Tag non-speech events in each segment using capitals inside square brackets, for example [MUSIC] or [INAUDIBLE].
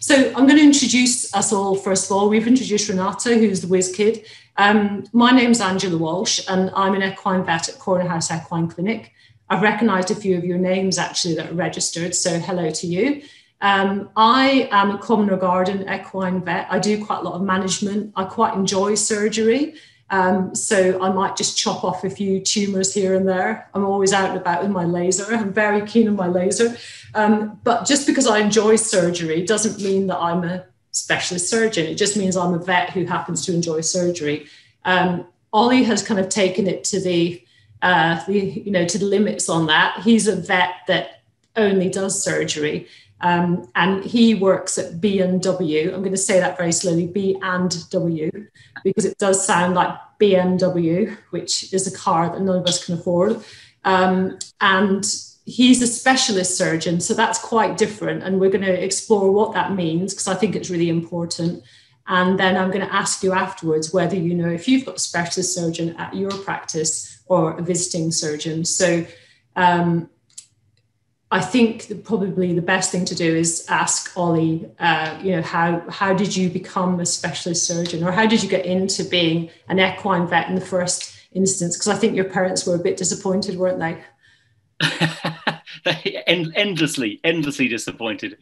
so I'm going to introduce us all first of all. We've introduced Renata, who's the whiz kid. Um, my name's Angela Walsh, and I'm an equine vet at Corner House Equine Clinic. I've recognised a few of your names actually that are registered, so hello to you. Um, I am a commoner Garden equine vet. I do quite a lot of management. I quite enjoy surgery. Um, so I might just chop off a few tumors here and there. I'm always out and about with my laser. I'm very keen on my laser. Um, but just because I enjoy surgery doesn't mean that I'm a specialist surgeon. It just means I'm a vet who happens to enjoy surgery. Um, Ollie has kind of taken it to the, uh, the, you know, to the limits on that. He's a vet that only does surgery. Um, and he works at B and W. I'm going to say that very slowly, B and W, because it does sound like BMW, which is a car that none of us can afford. Um, and he's a specialist surgeon, so that's quite different. And we're going to explore what that means because I think it's really important. And then I'm going to ask you afterwards whether you know if you've got a specialist surgeon at your practice or a visiting surgeon. So um, I think probably the best thing to do is ask Ollie, uh, you know, how, how did you become a specialist surgeon or how did you get into being an equine vet in the first instance? Because I think your parents were a bit disappointed, weren't they? [LAUGHS] End- endlessly, endlessly disappointed.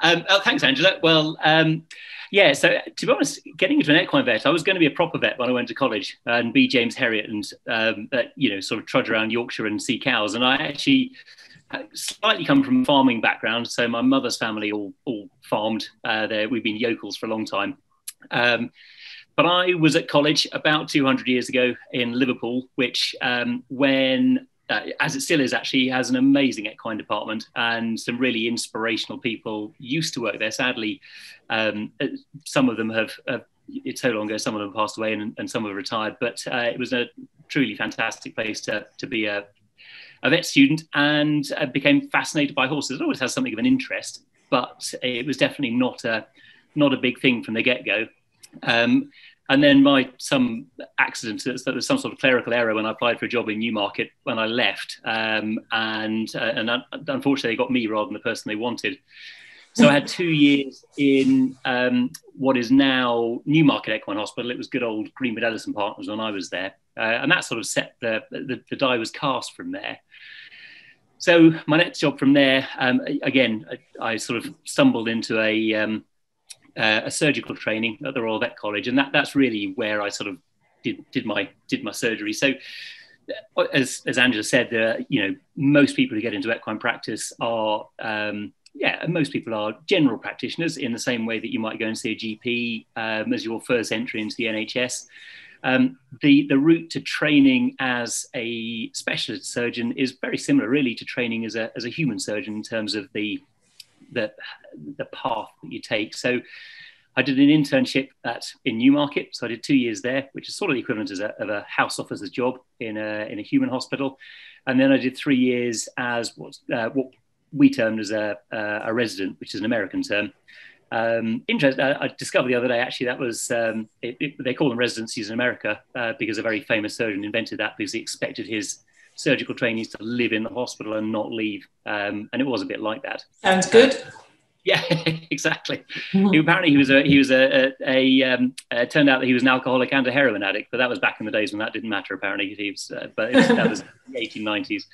Um, oh, thanks, Angela. Well, um, yeah, so to be honest, getting into an equine vet, I was going to be a proper vet when I went to college and be James Herriot and, um, uh, you know, sort of trudge around Yorkshire and see cows. And I actually slightly come from farming background. So my mother's family all, all farmed. Uh, there, we've been yokels for a long time. Um, but I was at college about 200 years ago in Liverpool, which um, when uh, as it still is actually has an amazing equine department and some really inspirational people used to work there sadly um, uh, some of them have, have, it's so long ago some of them passed away and, and some have retired but uh, it was a truly fantastic place to, to be a, a vet student and uh, became fascinated by horses. It always has something of an interest, but it was definitely not a not a big thing from the get go. Um, and then by some accident, there was some sort of clerical error when I applied for a job in Newmarket when I left, um, and uh, and unfortunately they got me rather than the person they wanted. So I had two years in um, what is now Newmarket Equine Hospital. It was good old Greenwood Ellis and Partners when I was there, uh, and that sort of set the, the, the die was cast from there. So my next job from there, um, again, I, I, sort of stumbled into a um, uh, a surgical training at the Royal Vet College, and that that's really where I sort of did did my did my surgery. So uh, as as Angela said, you know, most people who get into equine practice are um, yeah, most people are general practitioners in the same way that you might go and see a GP um, as your first entry into the NHS. Um, the, the route to training as a specialist surgeon is very similar, really, to training as a, as a human surgeon in terms of the, the, the path that you take. So I did an internship at in Newmarket, so I did two years there, which is sort of the equivalent a, of a house officer's job in a, in a human hospital. And then I did three years as what, uh, what we termed as a, a resident, which is an American term. Um, interest, uh, I discovered the other day actually that was um, it, it, they call them residencies in America uh, because a very famous surgeon invented that because he expected his surgical trainees to live in the hospital and not leave, um, and it was a bit like that. Sounds good. Uh, yeah, [LAUGHS] exactly. He, apparently, he was a he was a, a, a um, uh, turned out that he was an alcoholic and a heroin addict, but that was back in the days when that didn't matter. Apparently, he was, uh, but was, that was [LAUGHS] the 1890s.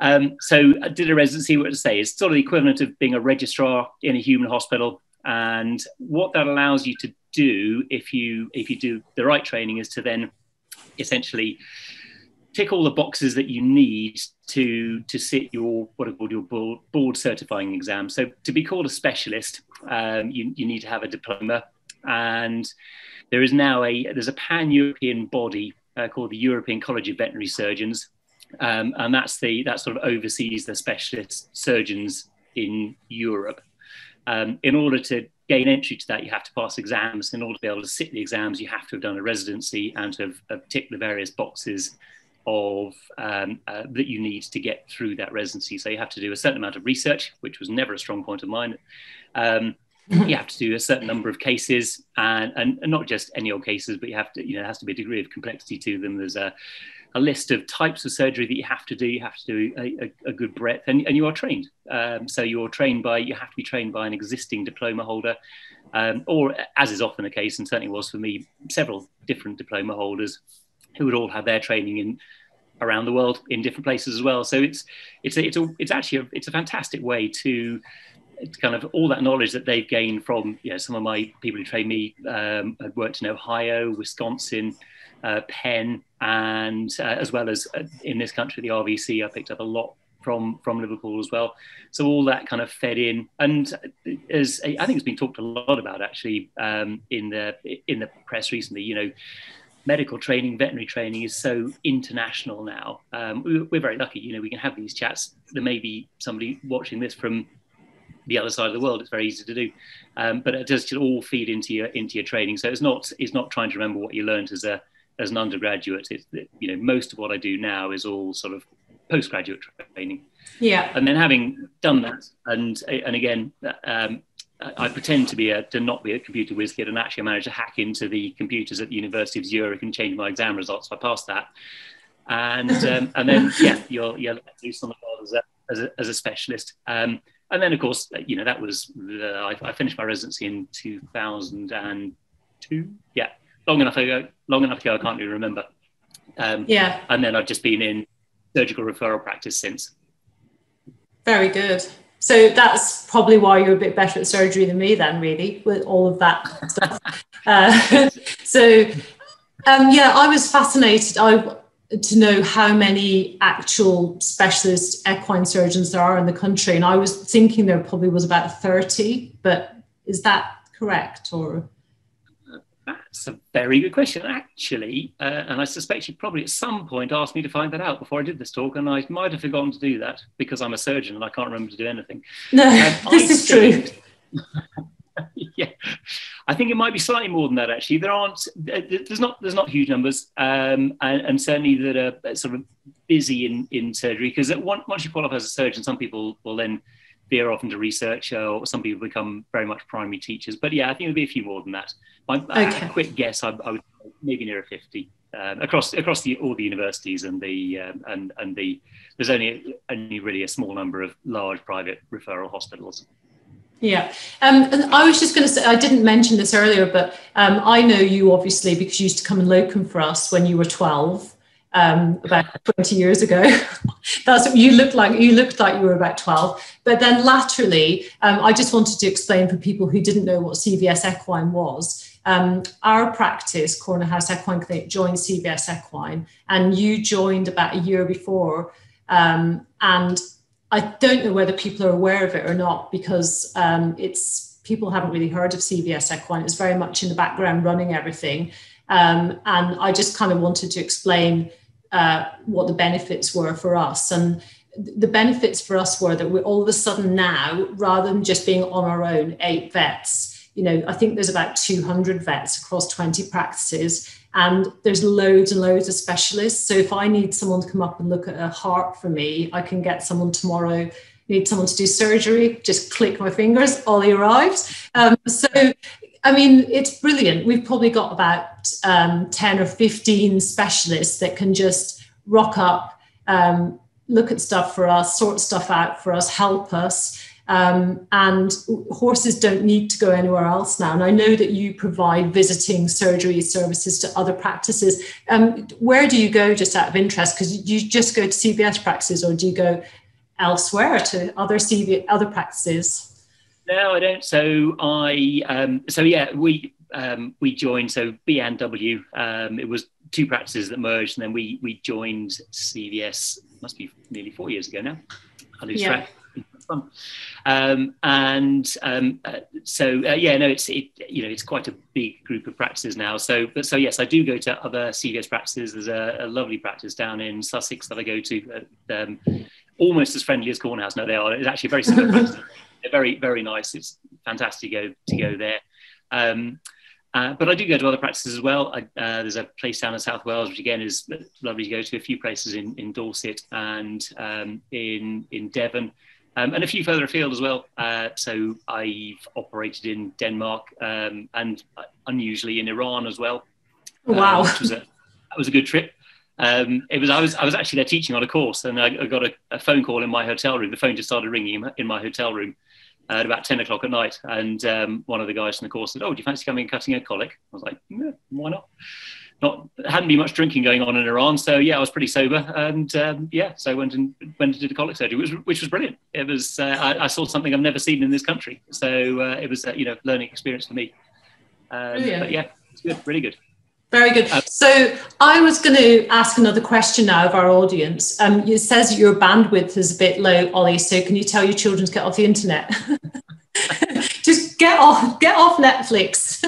Um, so I did a residency. What to say is sort of the equivalent of being a registrar in a human hospital, and what that allows you to do if you if you do the right training is to then essentially tick all the boxes that you need to to sit your what are called your board, certifying exam. So to be called a specialist, um, you, you need to have a diploma, and there is now a there's a pan European body uh, called the European College of Veterinary Surgeons, um, and that's the that sort of oversees the specialist surgeons in Europe. Um, in order to gain entry to that, you have to pass exams. In order to be able to sit the exams, you have to have done a residency and to have, have ticked the various boxes of um, uh, that you need to get through that residency. So you have to do a certain amount of research, which was never a strong point of mine. Um, [LAUGHS] you have to do a certain number of cases, and, and, and, not just any old cases, but you have to, you know, there has to be a degree of complexity to them. There's a a list of types of surgery that you have to do. You have to do a, a, a good breadth, and, and, you are trained. Um, so you're trained by you have to be trained by an existing diploma holder, um, or as is often the case, and certainly was for me, several different diploma holders who would all have their training in around the world in different places as well. So it's it's a, it's a, it's actually a, it's a fantastic way to kind of all that knowledge that they've gained from you know some of my people who trained me um, had worked in Ohio, Wisconsin, Penn, and uh, as well as uh, in this country the RVC. I picked up a lot from from Liverpool as well. So all that kind of fed in, and as I think it's been talked a lot about actually um, in the in the press recently. You know, medical training, veterinary training is so international now. Um, we're very lucky, you know, we can have these chats. There may be somebody watching this from the other side of the world. It's very easy to do, um, but it does all feed into your into your training. So it's not it's not trying to remember what you learned as a as an undergraduate. It's you know most of what I do now is all sort of postgraduate training. Yeah, and then having done that, and and again, um, I pretend to be a to not be a computer whiz kid, and actually I managed to hack into the computers at the University of Zurich and change my exam results. So I passed that, and [LAUGHS] um, and then yeah, you're you're loose on the world as a as a, as a specialist. Um, and then of course, you know that was the, I, I, finished my residency in 2002. Yeah, long enough ago. Long enough ago, I can't really remember. Um, yeah. And then I've just been in surgical referral practice since. Very good. So that's probably why you're a bit better at surgery than me, then, really, with all of that stuff. [LAUGHS] Uh, [LAUGHS] so, um, yeah, I was fascinated I, to know how many actual specialist equine surgeons there are in the country. And I was thinking there probably was about 30, but is that correct? Or that's a very good question, actually. Uh, and I suspect you probably at some point asked me to find that out before I did this talk, and I might have forgotten to do that because I'm a surgeon and I can't remember to do anything. [LAUGHS] No, um, [LAUGHS] this I is think, true. [LAUGHS] yeah, I think it might be slightly more than that. Actually, there aren't. There's not. There's not huge numbers, um, and, and, certainly that are sort of busy in in surgery because once you qualify as a surgeon, some people will then veer off into research, or some people become very much primary teachers. But yeah, I think there'll be a few more than that. My okay. quick guess, I, I, would maybe nearer fifty um, across across the, all the universities and the um, and and the there's only only really a small number of large private referral hospitals. Yeah, um, and I was just going to say I didn't mention this earlier, but um, I know you obviously because you used to come and locum for us when you were twelve um, about 20 years ago. [LAUGHS] That's what you looked like. You looked like you were about 12. But then laterally, um, I just wanted to explain for people who didn't know what CVS Equine was. Um, our practice, Corner House Equine Clinic, joined CVS Equine, and you joined about a year before. Um, and I don't know whether people are aware of it or not because um, it's people haven't really heard of CVS Equine. It's very much in the background running everything. Um, and I just kind of wanted to explain uh, what the benefits were for us. And the benefits for us were that we're all of a sudden now, rather than just being on our own, eight vets, you know, I think there's about 200 vets across 20 practices, and there's loads and loads of specialists. So if I need someone to come up and look at a heart for me, I can get someone tomorrow. Need someone to do surgery? Just click my fingers, Ollie arrives. Um, so I mean, it's brilliant. We've probably got about um, 10 or 15 specialists that can just rock up, um, look at stuff for us, sort stuff out for us, help us. Um, and horses don't need to go anywhere else now. And I know that you provide visiting surgery services to other practices. Um, where do you go just out of interest? Because you just go to CVS practices or do you go elsewhere to other CV, other practices? No, I don't. So I, um, so yeah, we um, we joined. So B and W. Um, it was two practices that merged, and then we we joined CVS. Must be nearly four years ago now. I lose yeah. track. Um, and um, uh, so uh, yeah, no, it's it, you know it's quite a big group of practices now. So but so yes, I do go to other CVS practices. There's a, a lovely practice down in Sussex that I go to, uh, um, almost as friendly as Corner House. No, they are. It's actually very similar. [LAUGHS] they're very very nice. It's fantastic to go to go there. Um, uh, but I do go to other practices as well. I, uh, there's a place down in South Wales, which again is lovely to go to. A few places in, in Dorset and um, in in Devon, um, and a few further afield as well. Uh, so I've operated in Denmark um, and unusually in Iran as well. Wow, which was a that was a good trip. Um, it was I was I was actually there teaching on a course, and I, I got a, a, phone call in my hotel room. The phone just started ringing in my hotel room at about ten o'clock at night, and um, one of the guys from the course said, "Oh, do you fancy coming and cutting a colic?" I was like, yeah, "Why not?" Not hadn't been much drinking going on in Iran, so yeah, I was pretty sober, and um, yeah, so I went and went and did a colic surgery, which, which was brilliant. It was uh, I, I, saw something I've never seen in this country, so uh, it was a, you know learning experience for me. Um. But yeah, it's good, really good. Very good. Uh, so I was going to ask another question now of our audience. Um, it says your bandwidth is a bit low, Ollie. So can you tell your children to get off the internet? [LAUGHS] Just get off, get off Netflix.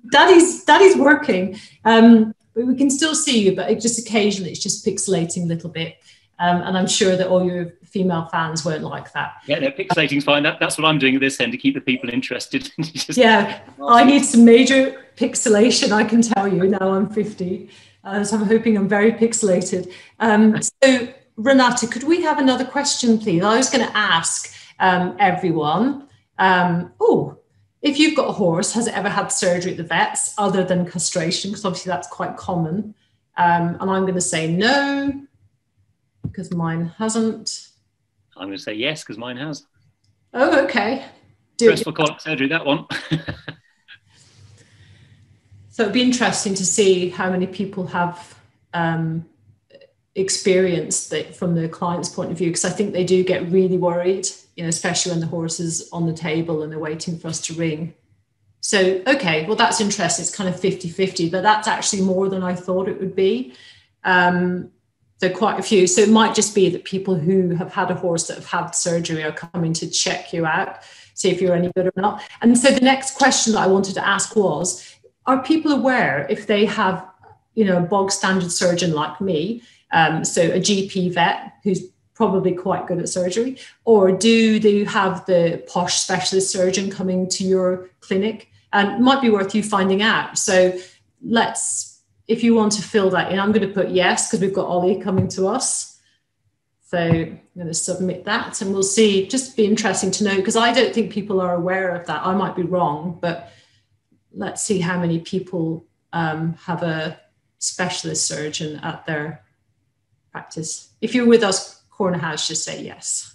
[LAUGHS] daddy's, daddy's working. Um, we can still see you, but just occasionally it's just pixelating a little bit. Um, and I'm sure that all your female fans won't like that. Yeah, no, pixelating's fine. That, that's what I'm doing at this end to keep the people interested. [LAUGHS] yeah, I need some major pixelation, I can tell you. Now I'm 50, uh, so I'm hoping I'm very pixelated. Um, so, Renata, could we have another question, please? I was going to ask um, everyone. Um, oh, if you've got a horse, has it ever had surgery at the vets other than castration? Because obviously that's quite common. Um, and I'm going to say no because mine hasn't. I'm going to say yes because mine has. Oh, okay. Do Stressful colic surgery, that one. so it'd be interesting to see how many people have um, experienced that from the client's point of view, because I think they do get really worried, you know, especially when the horse is on the table and they're waiting for us to ring. So, okay, well, that's interesting. It's kind of 50 50, but that's actually more than I thought it would be. Um, so quite a few. So it might just be that people who have had a horse that have had surgery are coming to check you out, see if you're any good or not. And so the next question that I wanted to ask was, are people aware if they have, you know, a bog standard surgeon like me, um, so a GP vet who's probably quite good at surgery, or do they have the posh specialist surgeon coming to your clinic? And might be worth you finding out. So let's if you want to fill that in, I'm going to put yes because we've got Ollie coming to us. So I'm going to submit that and we'll see. Just be interesting to know because I don't think people are aware of that. I might be wrong, but let's see how many people um, have a specialist surgeon at their practice. If you're with us, Corner House, just say yes.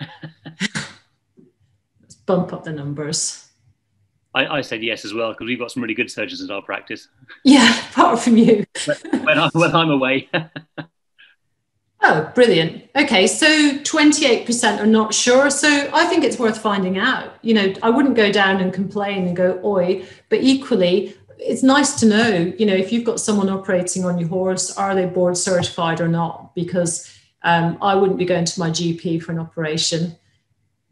[LAUGHS] Let's bump up the numbers. I, I said yes as well because we've got some really good surgeons in our practice. Yeah, [LAUGHS] apart from you. when, I, when I'm away. [LAUGHS] oh, brilliant. Okay, so 28% are not sure. So I think it's worth finding out. You know, I wouldn't go down and complain and go, oi, but equally, it's nice to know, you know, if you've got someone operating on your horse, are they board certified or not? Because um, I wouldn't be going to my GP for an operation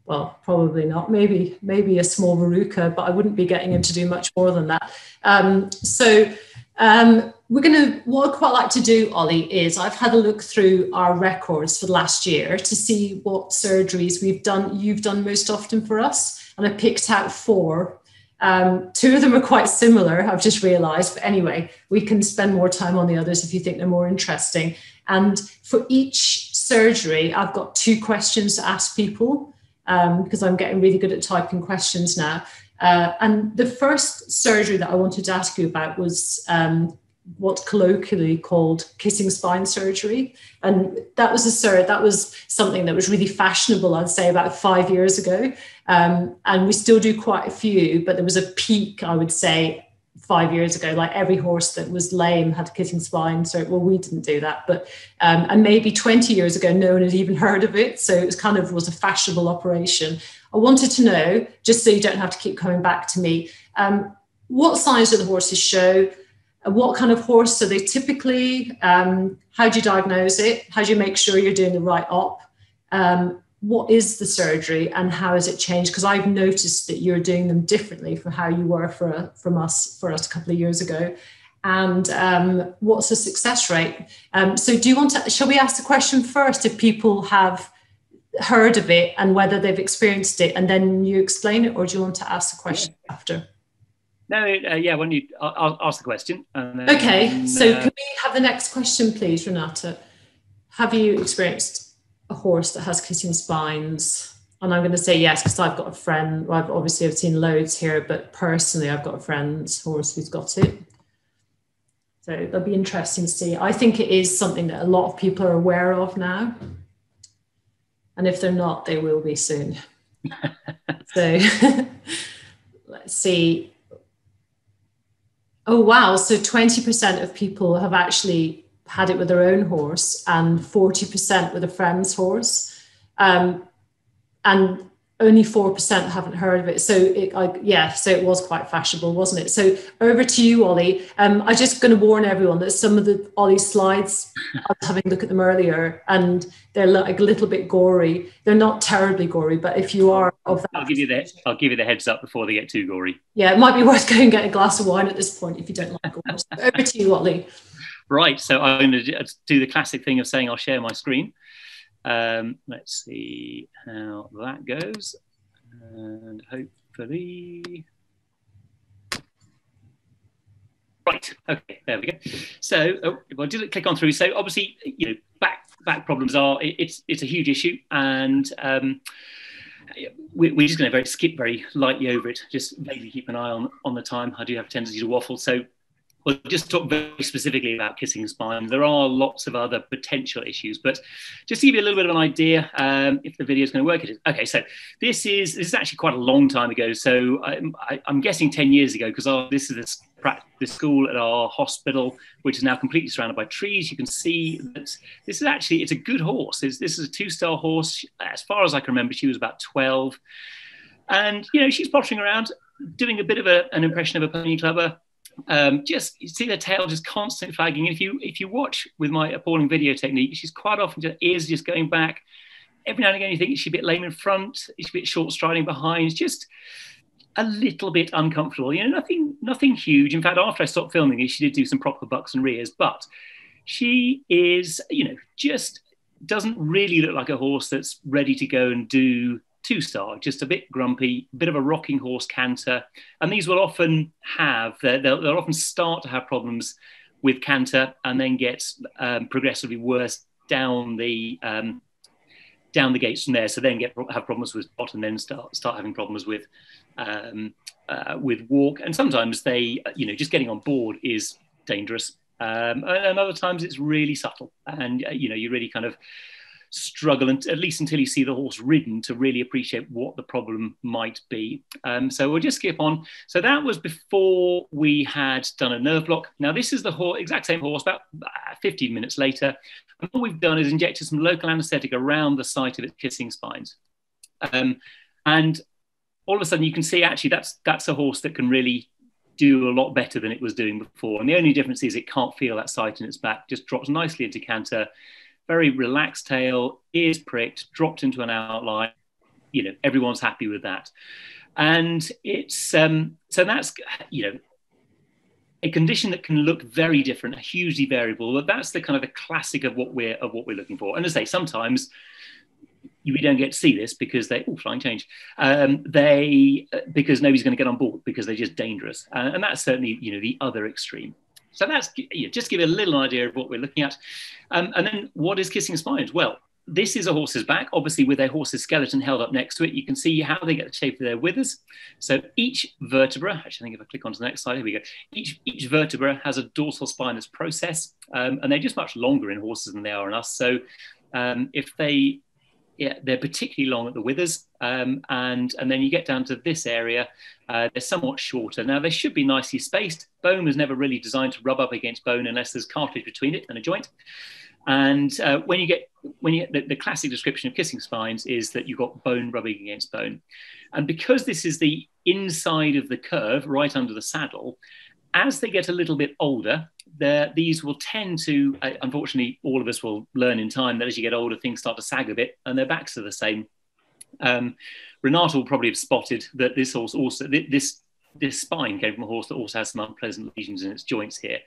well, probably not. Maybe maybe a small verruca, but I wouldn't be getting him to do much more than that. Um, so um, we're going to. What I'd quite like to do, Ollie, is I've had a look through our records for the last year to see what surgeries we've done. You've done most often for us, and I picked out four. Um, two of them are quite similar. I've just realised, but anyway, we can spend more time on the others if you think they're more interesting. And for each surgery, I've got two questions to ask people um, because I'm getting really good at typing questions now. Uh, and the first surgery that I wanted to ask you about was um, what's colloquially called kissing spine surgery. And that was a sur- that was something that was really fashionable, I'd say, about five years ago. Um, and we still do quite a few, but there was a peak, I would say, five years ago, like every horse that was lame had a kissing spine. So, well, we didn't do that, but um, and maybe 20 years ago, no one had even [LAUGHS] heard of it. So it was kind of was a fashionable operation. I wanted to know, just so you don't have to keep coming back to me, um, what signs do the horses show? What kind of horse are they typically? Um, how do you diagnose it? How do you make sure you're doing the right op? Um, what is the surgery and how has it changed? Because I've noticed that you're doing them differently from how you were for from us for us a couple of years ago. And um, what's the success rate? Um, so, do you want to? Shall we ask the question first if people have heard of it and whether they've experienced it, and then you explain it, or do you want to ask the question yeah. after? No, uh, yeah. When you I'll, I'll ask the question. Then, okay. So, uh, can we have the next question, please, Renata? Have you experienced a horse that has kissing spines? And I'm going to say yes because I've got a friend. Well, I've obviously I've seen loads here, but personally, I've got a friend's horse who's got it. So that'll be interesting to see. I think it is something that a lot of people are aware of now. And if they're not, they will be soon. [LAUGHS] so [LAUGHS] let's see. Oh, wow. So 20% of people have actually had it with their own horse and 40% with a friend's horse. Um, and only 4% haven't heard of it. So it, I, yeah, so it was quite fashionable, wasn't it? So over to you, Ollie. Um, I'm just going to warn everyone that some of the Ollie's slides, I was having a look at them earlier and they're like a little bit gory. They're not terribly gory, but if you are of that. I'll give you the, I'll give you the heads up before they get too gory. Yeah, it might be worth [LAUGHS] going and get a glass of wine at this point if you don't like gore. Over to you, Ollie. Right, so I'm going to do the classic thing of saying I'll share my screen. Um, let's see how that goes. And hopefully. Right. Okay. There we go. So, oh, well, did click on through? So, obviously, you know, back back problems are it, it's it's a huge issue, and um, we, are just going to very skip very lightly over it. Just maybe keep an eye on on the time. I do have a tendency to waffle, so We'll just talk very specifically about kissing spine. There are lots of other potential issues, but just to give you a little bit of an idea, um, if the video is going to work, it is. Okay, so this is this is actually quite a long time ago. So I'm, I, am guessing 10 years ago because this is the, school at our hospital, which is now completely surrounded by trees. You can see that this is actually it's a good horse. This, this is a two-star horse. As far as I can remember, she was about 12, and you know she's pottering around, doing a bit of a, an impression of a pony clubber um, just you see the tail just constantly flagging. And if you if you watch with my appalling video technique, she's quite often just ears just going back. Every now and again, you think she's a bit lame in front, she's a bit short striding behind. Just a little bit uncomfortable. You know, nothing nothing huge. In fact, after I stopped filming she did do some proper bucks and rears, but she is, you know, just doesn't really look like a horse that's ready to go and do two star, just a bit grumpy, bit of a rocking horse canter. And these will often have, they'll, they'll often start to have problems with canter and then get um, progressively worse down the um, down the gaits from there. So then get have problems with trot and then start start having problems with um, uh, with walk. And sometimes they, you know, just getting on board is dangerous. Um, and, and, other times it's really subtle, and uh, you know, you really kind of struggle, and at least until you see the horse ridden, to really appreciate what the problem might be. Um, so we'll just skip on. So that was before we had done a nerve block. Now this is the horse, exact same horse, about uh, 15 minutes later. And what we've done is injected some local anaesthetic around the site of its kissing spines. Um, and all of a sudden you can see actually that's that's a horse that can really do a lot better than it was doing before. And the only difference is it can't feel that site in its back, just drops nicely into canter very relaxed tail, ears pricked, dropped into an outline. You know, everyone's happy with that. And it's um, so that's you know a condition that can look very different, hugely variable. But that's the kind of the classic of what we're of what we're looking for. And as I say, sometimes we don't get to see this because they oh flying change um, they because nobody's going to get on board because they're just dangerous uh, and that's certainly you know the other extreme so that's you know, just give you a little idea of what we're looking at. Um, and then what is kissing spines? Well, this is a horse's back, obviously with a horse's skeleton held up next to it. You can see how they get the shape of their withers. So each vertebra, actually I think if I click onto the next slide, here we go. Each, each vertebra has a dorsal spinous process um, and they're just much longer in horses than they are in us. So um, if they yeah, they're particularly long at the withers, um, and and then you get down to this area, uh, they're somewhat shorter. Now they should be nicely spaced. Bone was never really designed to rub up against bone unless there's cartilage between it and a joint. And uh, when you get when you the, the classic description of kissing spines is that you've got bone rubbing against bone, and because this is the inside of the curve, right under the saddle, as they get a little bit older, these will tend to, uh, unfortunately, all of us will learn in time that as you get older, things start to sag a bit and their backs are the same. Um, Renata will probably have spotted that this horse also, this this spine came from a horse that also has some unpleasant lesions in its joints here.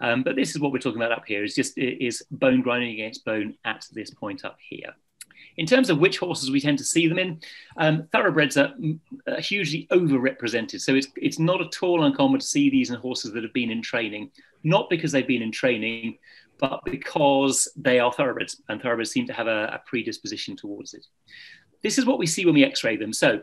Um, but this is what we're talking about up here is just is bone grinding against bone at this point up here. In terms of which horses we tend to see them in, um, thoroughbreds are, are, hugely overrepresented. So it's, it's not at all uncommon to see these in horses that have been in training not because they've been in training, but because they are thoroughbreds, and thoroughbreds seem to have a, a predisposition towards it. This is what we see when we x ray them. So,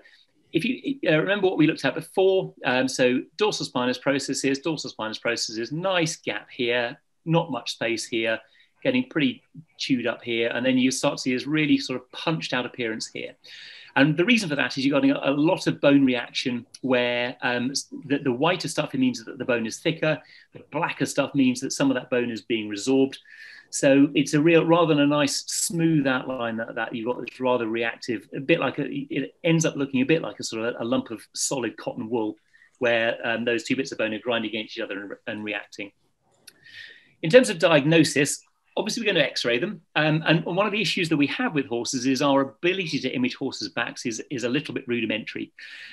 if you uh, remember what we looked at before, um, so dorsal spinous processes, dorsal spinous processes, nice gap here, not much space here, getting pretty chewed up here, and then you start to see this really sort of punched out appearance here. And the reason for that is you're getting a lot of bone reaction where um, the, the, whiter stuff means that the bone is thicker, the blacker stuff means that some of that bone is being resorbed. So it's a real, rather than a nice smooth outline that, that you've got this rather reactive, a bit like a, it ends up looking a bit like a sort of a lump of solid cotton wool where um, those two bits of bone are grinding against each other and, and reacting. In terms of diagnosis, obviously we're going to x-ray them. Um, and one of the issues that we have with horses is our ability to image horses backs is, is a little bit rudimentary.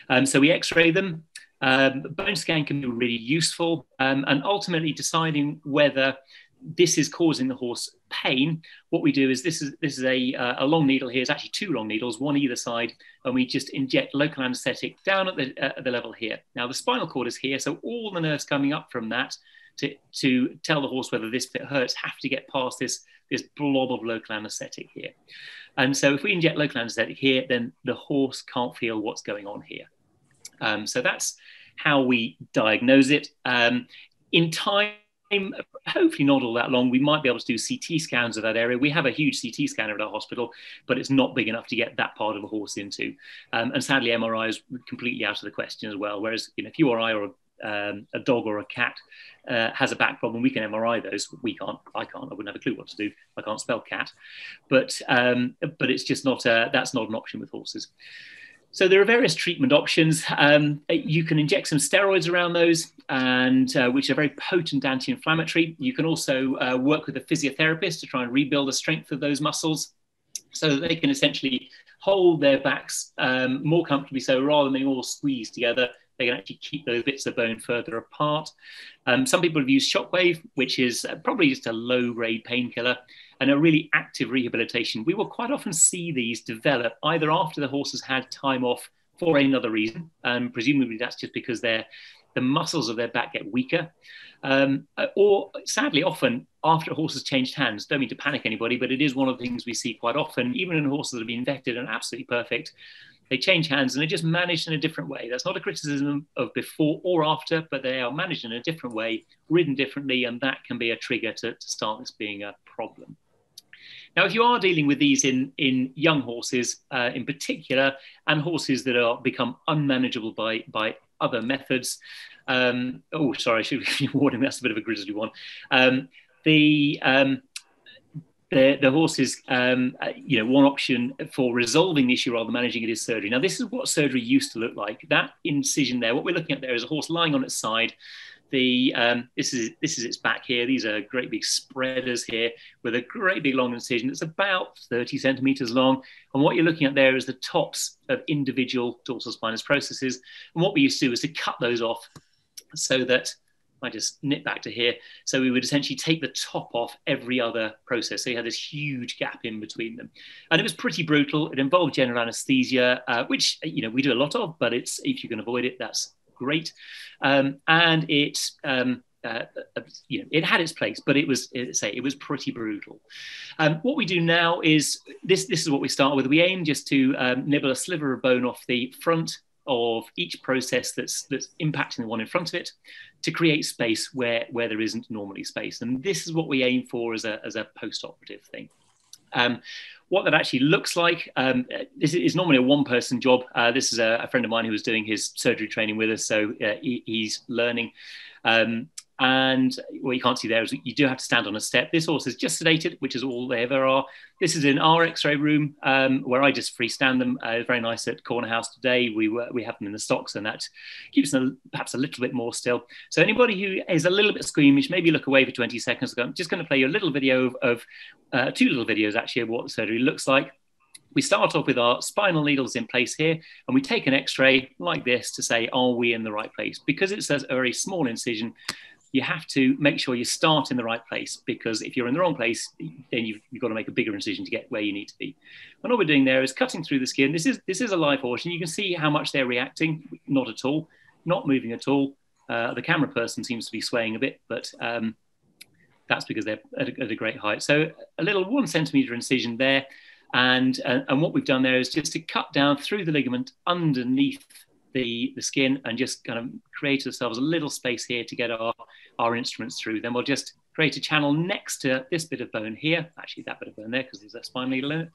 Um, so we x-ray them. Um, bone scan can be really useful um, and ultimately deciding whether this is causing the horse pain what we do is this is this is a, uh, a long needle here. Is actually two long needles one either side and we just inject local anesthetic down at the, uh, at the level here. Now the spinal cord is here so all the nerves coming up from that to, to tell the horse whether this bit hurts have to get past this, this blob of local anesthetic here. And so if we inject local anesthetic here, then the horse can't feel what's going on here. Um, so that's how we diagnose it. Um, in time, hopefully not all that long, we might be able to do CT scans of that area. We have a huge CT scanner at our hospital, but it's not big enough to get that part of a horse into. Um, and sadly, MRI is completely out of the question as well. Whereas, you know, if you or I or um, a dog or a cat uh, has a back problem, we can MRI those. We can't. I can't. I wouldn't have a clue what to do. I can't spell cat, but um, but it's just not. A, that's not an option with horses. So there are various treatment options. Um, you can inject some steroids around those, and uh, which are very potent anti-inflammatory. You can also uh, work with a physiotherapist to try and rebuild the strength of those muscles, so that they can essentially hold their backs um, more comfortably. So rather than being all squeezed together, they can actually keep those bits of bone further apart. Um, some people have used shockwave, which is uh, probably just a low grade painkiller and a really active rehabilitation. We will quite often see these develop either after the horse has had time off for another reason, and presumably that's just because the muscles of their back get weaker. Um, uh, or sadly, often after a horse has changed hands. Don't mean to panic anybody, but it is one of the things we see quite often, even in horses that have been vetted and absolutely perfect they change hands and they're just managed in a different way. That's not a criticism of before or after, but they are managed in a different way, ridden differently, and that can be a trigger to, to start this being a problem. Now, if you are dealing with these in, in young horses uh, in particular, and horses that are become unmanageable by, by other methods, um, oh, sorry, I should [LAUGHS] be warning, that's a bit of a grisly one. Um, the um, the, the horses, um, uh, you know, one option for resolving the issue rather than managing it is surgery. Now, this is what surgery used to look like. That incision there, what we're looking at there is a horse lying on its side. The um, this is this is its back here. These are great big spreaders here with a great big long incision. It's about 30 centimeters long. And what you're looking at there is the tops of individual dorsal spinous processes. And what we used to do is to cut those off so that I just nip back to here. So we would essentially take the top off every other process. So you had this huge gap in between them, and it was pretty brutal. It involved general anaesthesia, uh, which you know we do a lot of, but it's if you can avoid it, that's great. Um, and it um, uh, uh, you know, it had its place, but it was, say, it was pretty brutal. Um, what we do now is this. This is what we start with. We aim just to um, nibble a sliver of bone off the front of each process that's that's impacting the one in front of it to create space where where there isn't normally space. And this is what we aim for as a as a post-operative thing. Um, what that actually looks like um, this is normally a one person job. Uh, this is a, a, friend of mine who was doing his surgery training with us so uh, he, he's learning. Um, and what you can't see there is you do have to stand on a step. This horse is just sedated, which is all they ever are. This is in our X-ray room um, where I just freestand them. Uh, very nice at Corner House today. We were, we have them in the stocks, and that keeps them perhaps a little bit more still. So anybody who is a little bit squeamish, maybe look away for 20 seconds. I'm just going to play you a little video of, of uh, two little videos actually of what the surgery looks like. We start off with our spinal needles in place here, and we take an X-ray like this to say, are we in the right place? Because it's a very small incision, you have to make sure you start in the right place because if you're in the wrong place, then you've, you've, got to make a bigger incision to get where you need to be. And all we're doing there is cutting through the skin. This is this is a live horse, and you can see how much they're reacting. Not at all, not moving at all. Uh, the camera person seems to be swaying a bit, but um, that's because they're at a, at a, great height. So a little one centimeter incision there. And, uh, and what we've done there is just to cut down through the ligament underneath the, the skin and just kind of create ourselves a little space here to get our, our instruments through. Then we'll just create a channel next to this bit of bone here, actually that bit of bone there because there's a spine needle in it.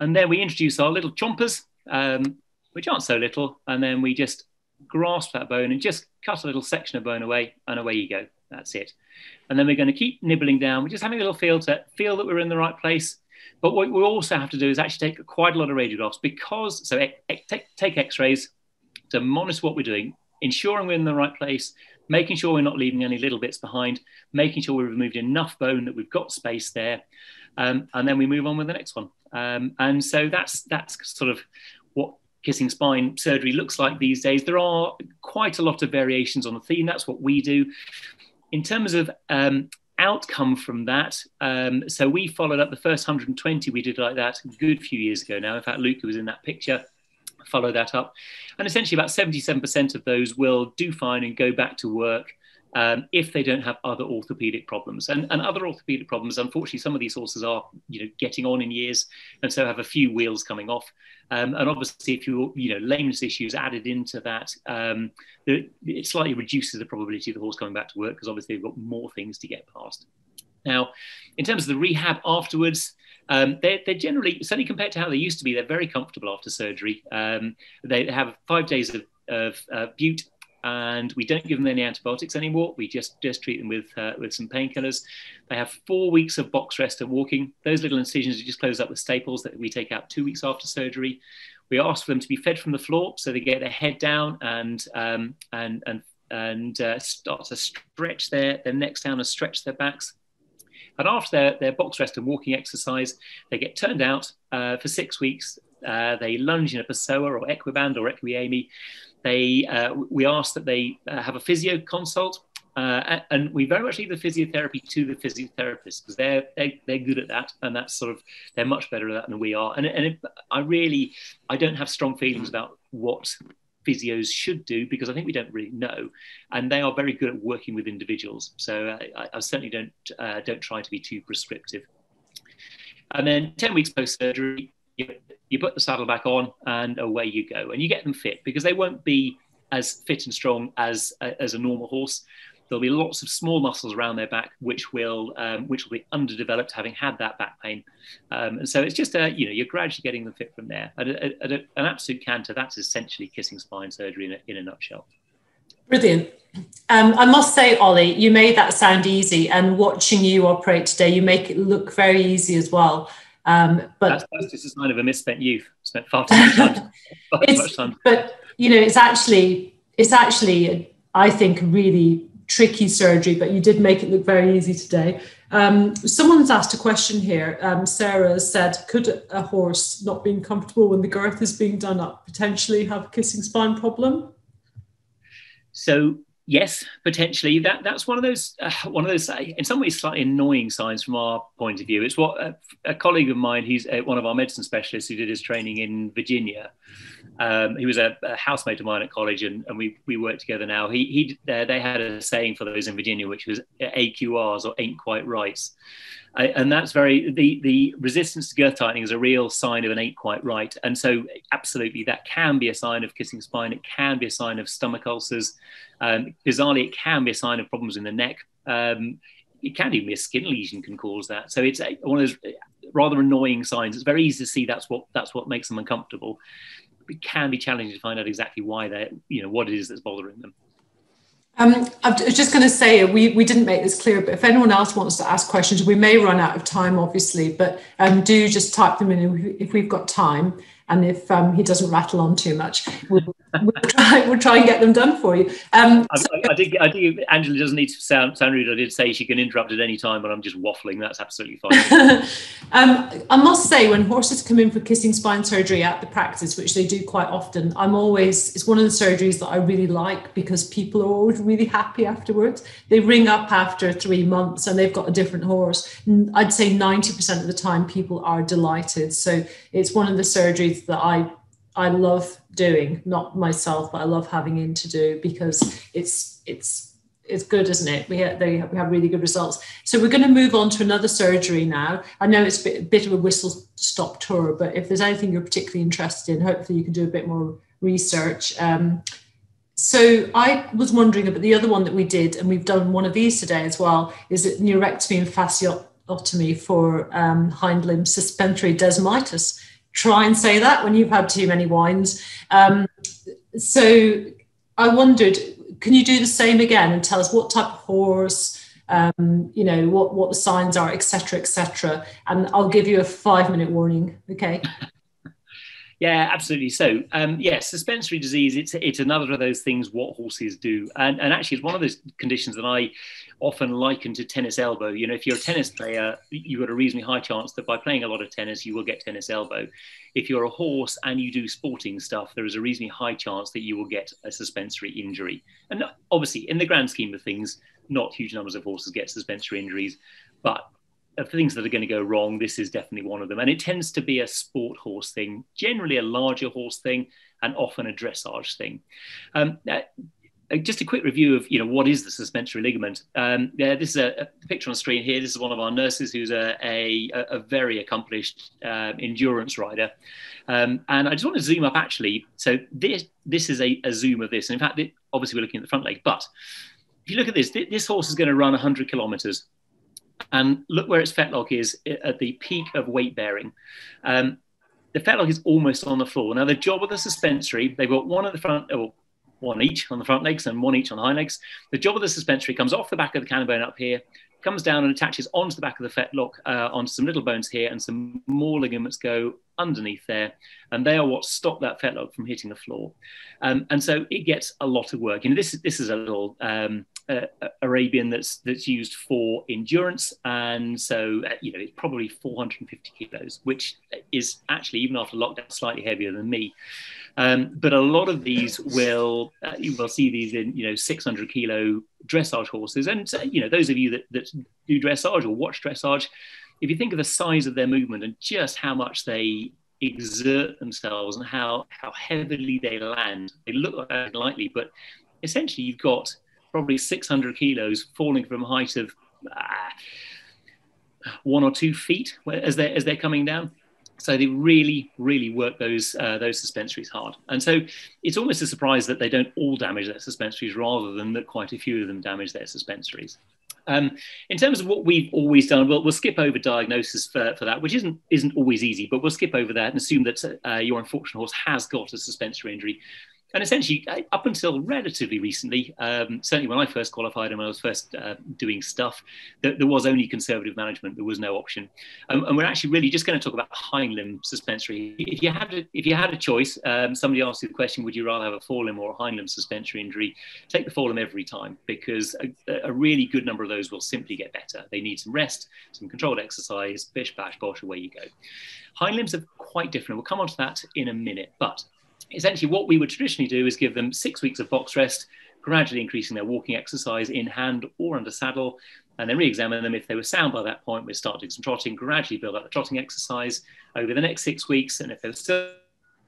And then we introduce our little chompers, um, which aren't so little, and then we just grasp that bone and just cut a little section of bone away, and away you go. That's it. And then we're going to keep nibbling down. We're just having a little feel to feel that we're in the right place. But what we also have to do is actually take quite a lot of radiographs because, so take, take x-rays to monitor what we're doing, ensuring we're in the right place, making sure we're not leaving any little bits behind, making sure we've removed enough bone that we've got space there, um, and then we move on with the next one. Um, and so that's that's sort of what kissing spine surgery looks like these days. There are quite a lot of variations on the theme. That's what we do. In terms of um, outcome from that, um, so we followed up the first 120 we did like that a good few years ago now. In fact, Luca was in that picture follow that up. And essentially, about 77% of those will do fine and go back to work um, if they don't have other orthopedic problems. And, and other orthopedic problems, unfortunately, some of these horses are you know getting on in years and so have a few wheels coming off. Um, and obviously, if you you know lameness issues added into that, um, it slightly reduces the probability of the horse coming back to work because obviously they've got more things to get past. Now, in terms of the rehab afterwards, um, they're, they're, generally, certainly compared to how they used to be, they're very comfortable after surgery. Um, they have five days of, of uh, bute and we don't give them any antibiotics anymore. We just, just treat them with, uh, with some painkillers. They have four weeks of box rest and walking. Those little incisions are just closed up with staples that we take out two weeks after surgery. We ask for them to be fed from the floor so they get their head down and, um, and, and, and uh, start to stretch their, their necks down and stretch their backs. And after their, their box rest and walking exercise, they get turned out uh, for six weeks. Uh, they lunge in a Pessoa or Equiband or Equiami. They, uh, we ask that they uh, have a physio consult. Uh, and we very much leave the physiotherapy to the physiotherapist because they're, they're, they're good at that and that's sort of they're much better at that than we are and, and I really I don't have strong feelings about what physios should do because I think we don't really know, and they are very good at working with individuals. So uh, I, I, certainly don't uh, don't try to be too prescriptive. And then ten weeks post surgery, you, you put the saddle back on, and away you go, and you get them fit because they won't be as fit and strong as as a normal horse there'll be lots of small muscles around their back which will um, which will be underdeveloped having had that back pain um, and so it's just a you know you're gradually getting them fit from there at, a, at a, an absolute canter that's essentially kissing spine surgery in a, in a nutshell brilliant um, I must say, Ollie, you made that sound easy, and watching you operate today, you make it look very easy as well. Um, but that's, that's, just a sign of a misspent youth. Spent far too much time. [LAUGHS] much time. But you know, it's actually it's actually I think really tricky surgery, but you did make it look very easy today. Um, someone's asked a question here. Um, Sarah said, could a horse not being comfortable when the girth is being done up potentially have a kissing spine problem? So yes, potentially. That that's one of those uh, one of those in some ways slightly annoying signs from our point of view. It's what a, a colleague of mine, he's uh, one of our medicine specialists who did his training in Virginia. Um, he was a, a, housemate of mine at college, and, and we we work together now. He he uh, they had a saying for those in Virginia, which was AQRs or ain't quite right. And that's very the the resistance to girth tightening is a real sign of an ain't quite right. And so absolutely that can be a sign of kissing spine. It can be a sign of stomach ulcers. Um, bizarrely, it can be a sign of problems in the neck. Um, it can even be a skin lesion can cause that. So it's a, one of those rather annoying signs. It's very easy to see that's what that's what makes them uncomfortable it can be challenging to find out exactly why they're, you know, what it is that's bothering them. Um, I was just going to say, we, we didn't make this clear, but if anyone else wants to ask questions, we may run out of time, obviously, but um, do just type them in if we've got time. And if um, he doesn't rattle on too much, we'll, we'll, try, we'll try and get them done for you. Um, I, I, I, did, I did, Angela doesn't need to sound, sound rude. I did say she can interrupt at any time, but I'm just waffling. That's absolutely fine. [LAUGHS] um, I must say, when horses come in for kissing spine surgery at the practice, which they do quite often, I'm always, it's one of the surgeries that I really like because people are always really happy afterwards. They ring up after three months and they've got a different horse. I'd say 90% of the time people are delighted. So it's one of the surgeries that I I love doing, not myself, but I love having in to do because it's it's it's good, isn't it? We have, they, we have really good results. So we're going to move on to another surgery now. I know it's a bit, a bit of a whistle stop tour, but if there's anything you're particularly interested in, hopefully you can do a bit more research. Um, so I was wondering about the other one that we did, and we've done one of these today as well, is it neurectomy and fasciotomy for um, hind limb suspensory desmitis. Try and say that when you've had too many wines. Um, so I wondered, can you do the same again and tell us what type of horse, um, you know, what, what the signs are, etc., etc. And I'll give you a five minute warning. Okay. [LAUGHS] Yeah, absolutely. So, um, yes, yeah, suspensory disease, it's, it's another of those things what horses do. And, and actually, it's one of those conditions that I often likened to tennis elbow. You know, if you're a tennis player, you've got a reasonably high chance that by playing a lot of tennis, you will get tennis elbow. If you're a horse and you do sporting stuff, there is a reasonably high chance that you will get a suspensory injury. And obviously, in the grand scheme of things, not huge numbers of horses get suspensory injuries, but of things that are going to go wrong, this is definitely one of them. And it tends to be a sport horse thing, generally a larger horse thing, and often a dressage thing. Um, just a quick review of you know what is the suspensory ligament. Um, yeah, this is a, a, picture on the screen here. This is one of our nurses who's a, a, a very accomplished uh, endurance rider, um, and I just want to zoom up actually. So this this is a, zoom of this. And in fact, it, obviously we're looking at the front leg, but if you look at this, this horse is going to run 100 kilometers and look where its fetlock is at the peak of weight bearing. Um, the fetlock is almost on the floor. Now, the job of the suspensory, they've got one at the front, one each on the front legs and one each on the hind legs. The job of the suspensory comes off the back of the cannon bone up here, comes down and attaches onto the back of the fetlock, uh, onto some little bones here, and some more ligaments go underneath there. And they are what stop that fetlock from hitting the floor. Um, and so it gets a lot of work. You know, this, is this is a little um, uh, Arabian that's that's used for endurance, and so uh, you know it's probably 450 kilos, which is actually even after lockdown slightly heavier than me. Um, but a lot of these will uh, you will see these in you know 600 kilo dressage horses, and uh, you know those of you that, that do dressage or watch dressage, if you think of the size of their movement and just how much they exert themselves and how how heavily they land, they look like lightly, but essentially you've got probably 600 kilos falling from a height of uh, one or two feet as they're, as they're coming down. So they really, really work those uh, those suspensories hard, and so it's almost a surprise that they don't all damage their suspensories, rather than that quite a few of them damage their suspensories. Um, in terms of what we've always done, we'll, we'll skip over diagnosis for, for that, which isn't isn't always easy, but we'll skip over that and assume that uh, your unfortunate horse has got a suspensory injury and essentially, up until relatively recently, um, certainly when I first qualified and when I was first uh, doing stuff, there, there, was only conservative management. There was no option, um, and we're actually really just going to talk about hind limb suspensory. If you had a, if you had a choice, um, somebody asked you the question: Would you rather have a forelimb or a hind limb suspensory injury? Take the forelimb every time because a, a, really good number of those will simply get better. They need some rest, some controlled exercise, bish bash bosh, away you go. Hind limbs are quite different. We'll come on to that in a minute, but essentially what we would traditionally do is give them six weeks of box rest, gradually increasing their walking exercise in hand or under saddle, and then re-examine them. If they were sound by that point, we'd start doing some trotting, gradually build up the trotting exercise over the next six weeks. And if they're still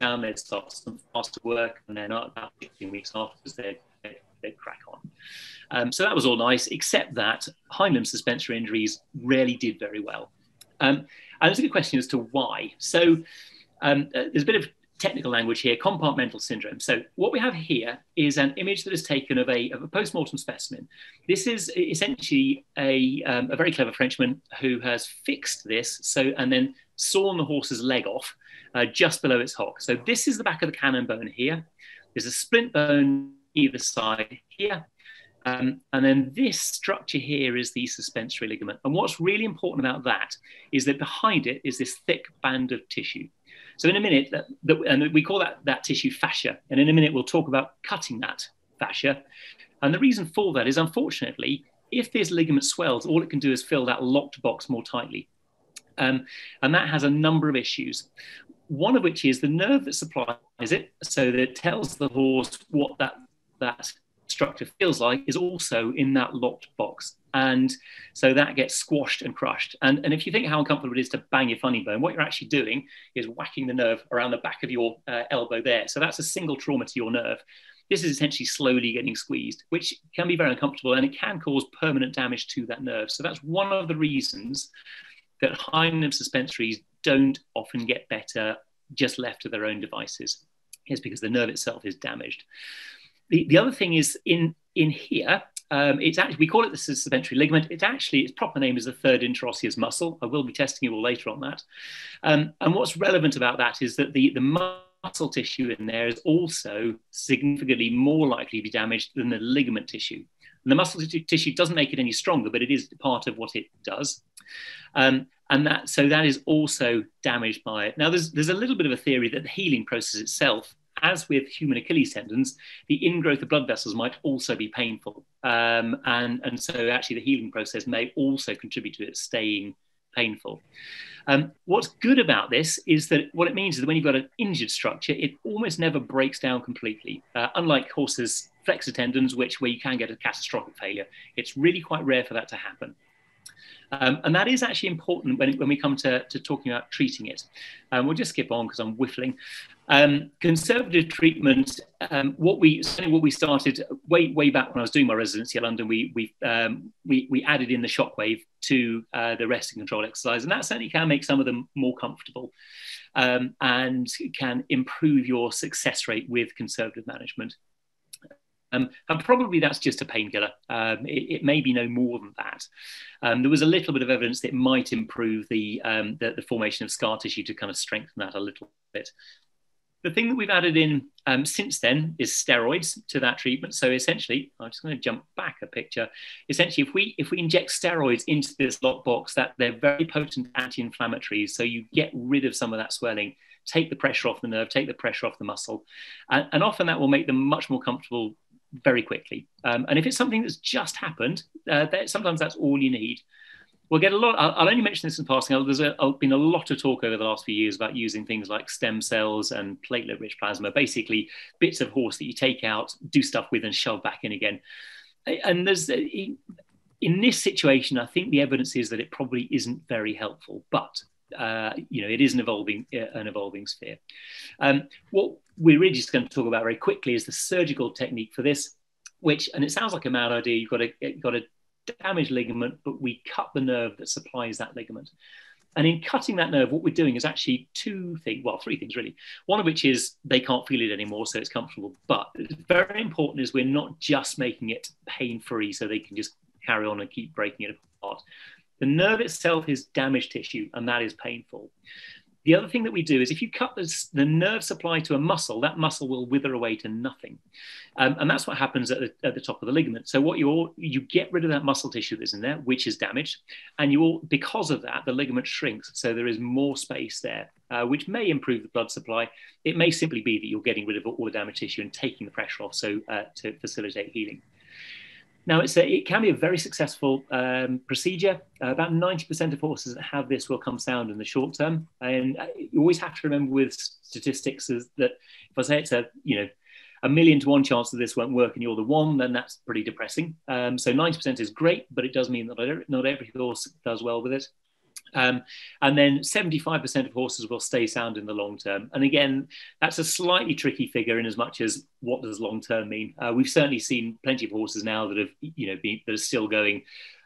down, they'd start some faster work, and then about 15 weeks afterwards, they'd, they'd, they'd crack on. Um, so that was all nice, except that hind limb suspensory injuries rarely did very well. Um, and there's a good question as to why. So um, uh, there's a bit of technical language here, compartmental syndrome. So what we have here is an image that is taken of a, of a post-mortem specimen. This is essentially a, um, a very clever Frenchman who has fixed this so and then sawn the horse's leg off uh, just below its hock. So this is the back of the cannon bone here. There's a splint bone either side here. Um, and then this structure here is the suspensory ligament. And what's really important about that is that behind it is this thick band of tissue. So in a minute, that, that, and we call that, that tissue fascia. And in a minute, we'll talk about cutting that fascia. And the reason for that is, unfortunately, if this ligament swells, all it can do is fill that locked box more tightly. Um, and that has a number of issues. One of which is the nerve that supplies it, so that it tells the horse what that, that structure feels like, is also in that locked box. And so that gets squashed and crushed. And, and if you think how uncomfortable it is to bang your funny bone, what you're actually doing is whacking the nerve around the back of your uh, elbow there. So that's a single trauma to your nerve. this is essentially slowly getting squeezed, which can be very uncomfortable and it can cause permanent damage to that nerve. So that's one of the reasons that hind limb suspensories don't often get better just left to their own devices, is because the nerve itself is damaged. The, the other thing is in, in here, um, it's actually, we call it the suspensory ligament. It's actually, its proper name is the third interosseous muscle. I will be testing you all later on that. Um, and what's relevant about that is that the, the muscle tissue in there is also significantly more likely to be damaged than the ligament tissue. And the muscle t- tissue doesn't make it any stronger, but it is part of what it does. Um, and that so that is also damaged by it. Now, there's there's a little bit of a theory that the healing process itself as with human Achilles tendons, the ingrowth of blood vessels might also be painful. Um, and, and so actually the healing process may also contribute to it staying painful. Um, what's good about this is that what it means is that when you've got an injured structure, it almost never breaks down completely. Uh, unlike horses' flexor tendons, which where you can get a catastrophic failure, it's really quite rare for that to happen. Um, and that is actually important when, when we come to, to talking about treating it. Um, we'll just skip on because I'm whiffling. Um, conservative treatment, um, what we certainly what we started way way back when I was doing my residency at London, we we um, we, we added in the shockwave to uh, the and control exercise, and that certainly can make some of them more comfortable, um, and can improve your success rate with conservative management. Um, and probably that's just a painkiller. Um, it, it, may be no more than that. Um, there was a little bit of evidence that might improve the, um, the, the, formation of scar tissue to kind of strengthen that a little bit. The thing that we've added in um, since then is steroids to that treatment. So essentially, I'm just going to jump back a picture. Essentially, if we if we inject steroids into this lockbox, that they're very potent anti-inflammatories, so you get rid of some of that swelling take the pressure off the nerve, take the pressure off the muscle. And, and, often that will make them much more comfortable very quickly. Um, and if it's something that's just happened, uh, that, sometimes that's all you need. We'll get a lot. I'll, I'll only mention this in passing. There's a, been a lot of talk over the last few years about using things like stem cells and platelet-rich plasma, basically bits of horse that you take out, do stuff with, and shove back in again. And there's in this situation, I think the evidence is that it probably isn't very helpful. But uh, you know, it is an evolving uh, an evolving sphere. Um, what we're really just going to talk about very quickly is the surgical technique for this, which, and it sounds like a mad idea. You've got a you've got a damaged ligament, but we cut the nerve that supplies that ligament. And in cutting that nerve, what we're doing is actually two things, well, three things really. One of which is they can't feel it anymore, so it's comfortable. But very important is we're not just making it pain free so they can just carry on and keep breaking it apart. The nerve itself is damaged tissue, and that is painful. The other thing that we do is if you cut the, the nerve supply to a muscle, that muscle will wither away to nothing. Um, and that's what happens at the, at the, top of the ligament. So what you all, you get rid of that muscle tissue that's in there, which is damaged, and you all, because of that, the ligament shrinks. So there is more space there, uh, which may improve the blood supply. It may simply be that you're getting rid of all the damaged tissue and taking the pressure off so uh, to facilitate healing. Now, it's a, it can be a very successful um, procedure. Uh, about 90% of horses that have this will come sound in the short term. And you always have to remember with statistics is that if I say it's a, you know, a million to one chance that this won't work and you're the one, then that's pretty depressing. Um, so 90% is great, but it does mean that not every horse does well with it. Um, and then 75% of horses will stay sound in the long term. And again, that's a slightly tricky figure in as much as what does long term mean? Uh, we've certainly seen plenty of horses now that have, you know, been, that are still going.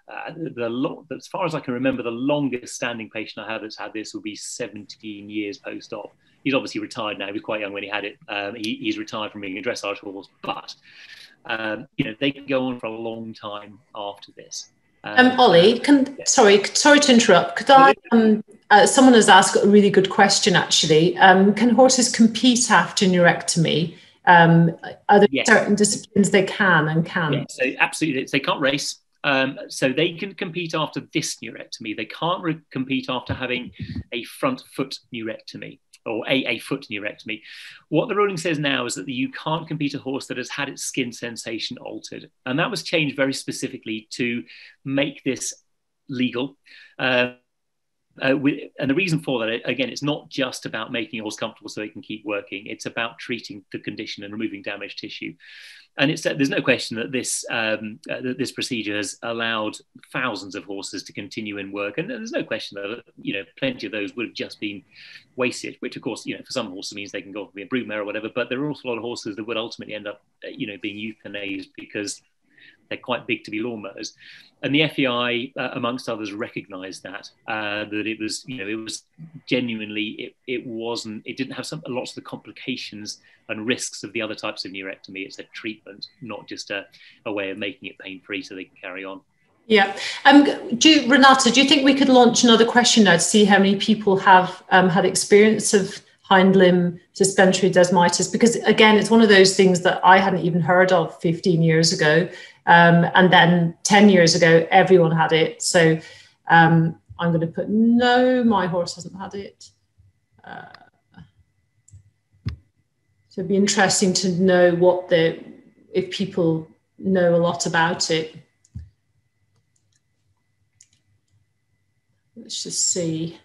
Uh, the as far as I can remember, the longest standing patient I have that's had this will be 17 years post op. He's obviously retired now. He was quite young when he had it. Um, he, he's retired from being a dressage horse, but um, you know they can go on for a long time after this. Um, um, Ollie, can sorry, sorry to interrupt. Could I? Um, uh, someone has asked a really good question. Actually, um, can horses compete after neurectomy? Um, are there yes. certain disciplines they can and can? Yeah, so absolutely, they can't race. Um, so they can compete after this neurectomy. They can't re- compete after having a front foot neurectomy or a, a foot neurectomy. What the ruling says now is that you can't compete a horse that has had its skin sensation altered. And that was changed very specifically to make this legal. Uh, uh, and the reason for that, again, it's not just about making horse comfortable so they can keep working. It's about treating the condition and removing damaged tissue. And it's, uh, there's no question that this, um, uh, that this procedure has allowed thousands of horses to continue in work. And there's no question that, you know, plenty of those would have just been wasted, which of course, you know, for some horses means they can go off and be a broodmare or whatever. But there are also a lot of horses that would ultimately end up, you know, being euthanized because they're quite big to be lawnmowers. And the FEI, uh, amongst others, recognised that uh, that it was, you know, it was genuinely, it, it wasn't, it didn't have some lots of the complications and risks of the other types of neurectomy. It's a treatment, not just a, a way of making it pain free so they can carry on. Yeah. Um, do you, Renata, do you think we could launch another question now to see how many people have um, had experience of hind limb suspensory desmitis? Because again, it's one of those things that I hadn't even heard of 15 years ago. Um, and then 10 years ago, everyone had it. So um, I'm going to put no, my horse hasn't had it. Uh, so it'd be interesting to know what the, if people know a lot about it. Let's just see.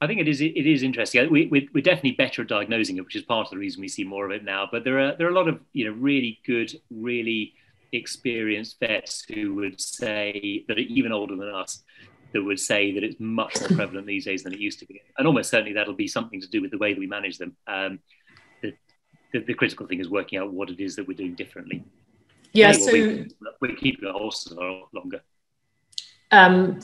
I think it is it is interesting. We, we, are definitely better at diagnosing it, which is part of the reason we see more of it now. But there are there are a lot of you know really good, really experienced vets who would say that are even older than us that would say that it's much more prevalent these days than it used to be. And almost certainly that'll be something to do with the way that we manage them. Um, the, the, the, critical thing is working out what it is that we're doing differently. Yeah, anyway, so we, we're keeping our horses a lot longer. Um,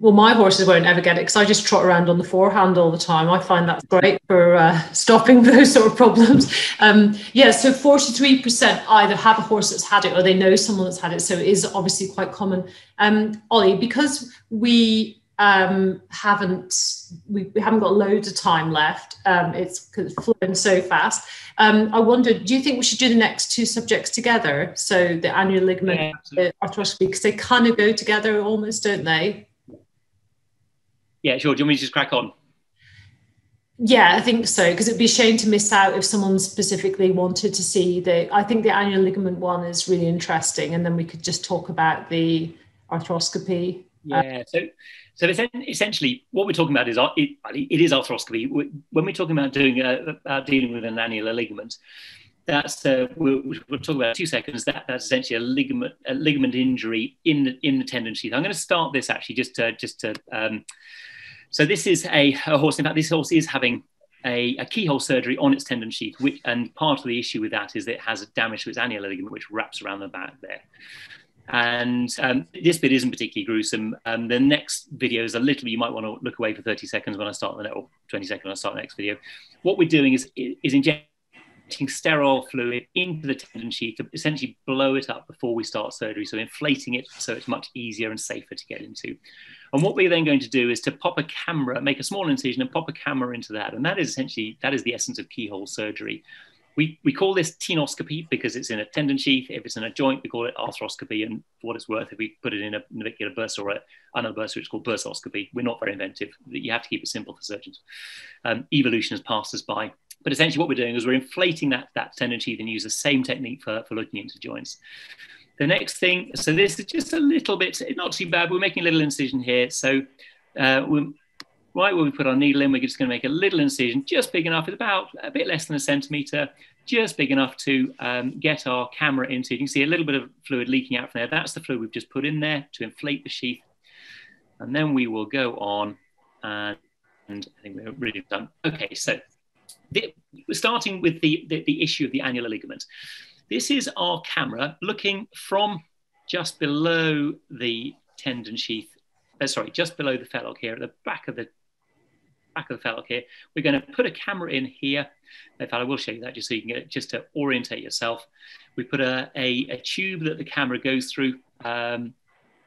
well, my horses won't ever get it because I just trot around on the forehand all the time. I find that's great for uh, [LAUGHS] stopping those sort of problems. Um, yeah, so 43% either have a horse that's had it or they know someone that's had it. So it is obviously quite common. Um, Ollie, because we um, haven't we, we, haven't got loads of time left. Um, it's, it's flown so fast. Um, I wondered, do you think we should do the next two subjects together? So the annular ligament yeah, arthroscopy, because they kind of go together almost, don't they? Yeah, sure. Do you want me to just crack on? Yeah, I think so because it'd be a shame to miss out if someone specifically wanted to see the. I think the annular ligament one is really interesting, and then we could just talk about the arthroscopy. Yeah. So, so essentially, what we're talking about is it, it is arthroscopy. When we're talking about doing uh, about dealing with an annular ligament, that's uh, we'll, we'll, talk about two seconds. That that's essentially a ligament a ligament injury in the in the tendon sheath. I'm going to start this actually just to just to. Um, so this is a, a, horse. In fact, this horse is having a, a, keyhole surgery on its tendon sheath, which, and part of the issue with that is that it has damage to its annular ligament, which wraps around the back there. And um, this bit isn't particularly gruesome. Um, the next video is a little. You might want to look away for 30 seconds when I start the next, or 20 seconds when I start the next video. What we're doing is is injecting sterile fluid into the tendon sheath to essentially blow it up before we start surgery. So inflating it so it's much easier and safer to get into. And what we're then going to do is to pop a camera, make a small incision and pop a camera into that. And that is essentially, that is the essence of keyhole surgery. We, we call this tenoscopy because it's in a tendon sheath. If it's in a joint, we call it arthroscopy. And for what it's worth, if we put it in a navicular bursa or a, another bursa, it's called bursoscopy. We're not very inventive. You have to keep it simple for surgeons. Um, evolution has passed us by. But essentially what we're doing is we're inflating that, that tendon sheath and use the same technique for, for looking into joints. The next thing, so this is just a little bit, not too bad. We're making a little incision here. So uh, right where we put our needle in, we're just going to make a little incision, just big enough. It's about a bit less than a centimeter, just big enough to um, get our camera into. You can see a little bit of fluid leaking out from there. That's the fluid we've just put in there to inflate the sheath. And then we will go on and, and I think we're really done. Okay, so the, we're starting with the, the, the issue of the annular ligament. This is our camera looking from just below the tendon sheath, uh, sorry, just below the fetlock here at the back of the back of the fetlock here. We're going to put a camera in here. In fact, I will show you that just so you can get just to orientate yourself. We put a, a, a tube that the camera goes through, um,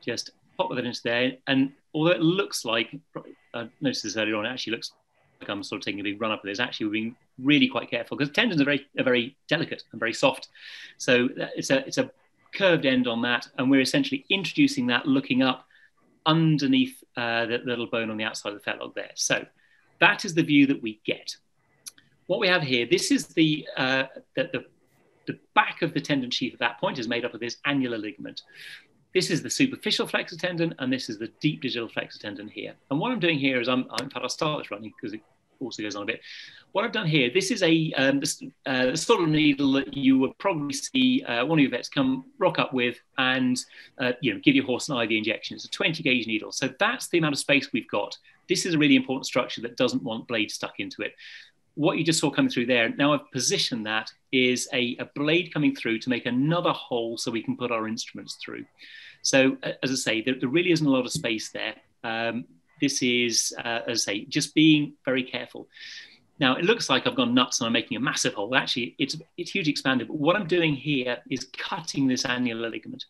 just pop that into there. And although it looks like, I noticed this earlier on, it actually looks I'm sort of taking a big run up of this. Actually, we're being really quite careful because tendons are very, are very delicate and very soft. So it's a, it's a curved end on that. And we're essentially introducing that looking up underneath uh, the, the little bone on the outside of the fetlock there. So that is the view that we get. What we have here, this is the, uh, the, the, the back of the tendon sheath at that point is made up of this annular ligament. This is the superficial flexor tendon, and this is the deep digital flexor tendon here. And what I'm doing here is I'm, in fact, I'll start this running because it also goes on a bit. What I've done here, this is a um, this, uh, the sort of needle that you would probably see uh, one of your vets come rock up with and uh, you know give your horse an IV injection. It's a 20 gauge needle, so that's the amount of space we've got. This is a really important structure that doesn't want blade stuck into it. What you just saw coming through there, now I've positioned that is a, a blade coming through to make another hole so we can put our instruments through. So as I say, there, there really isn't a lot of space there. Um, this is, uh, as I say, just being very careful. Now it looks like I've gone nuts and I'm making a massive hole. Actually, it's it's hugely expanded. But what I'm doing here is cutting this annular ligament.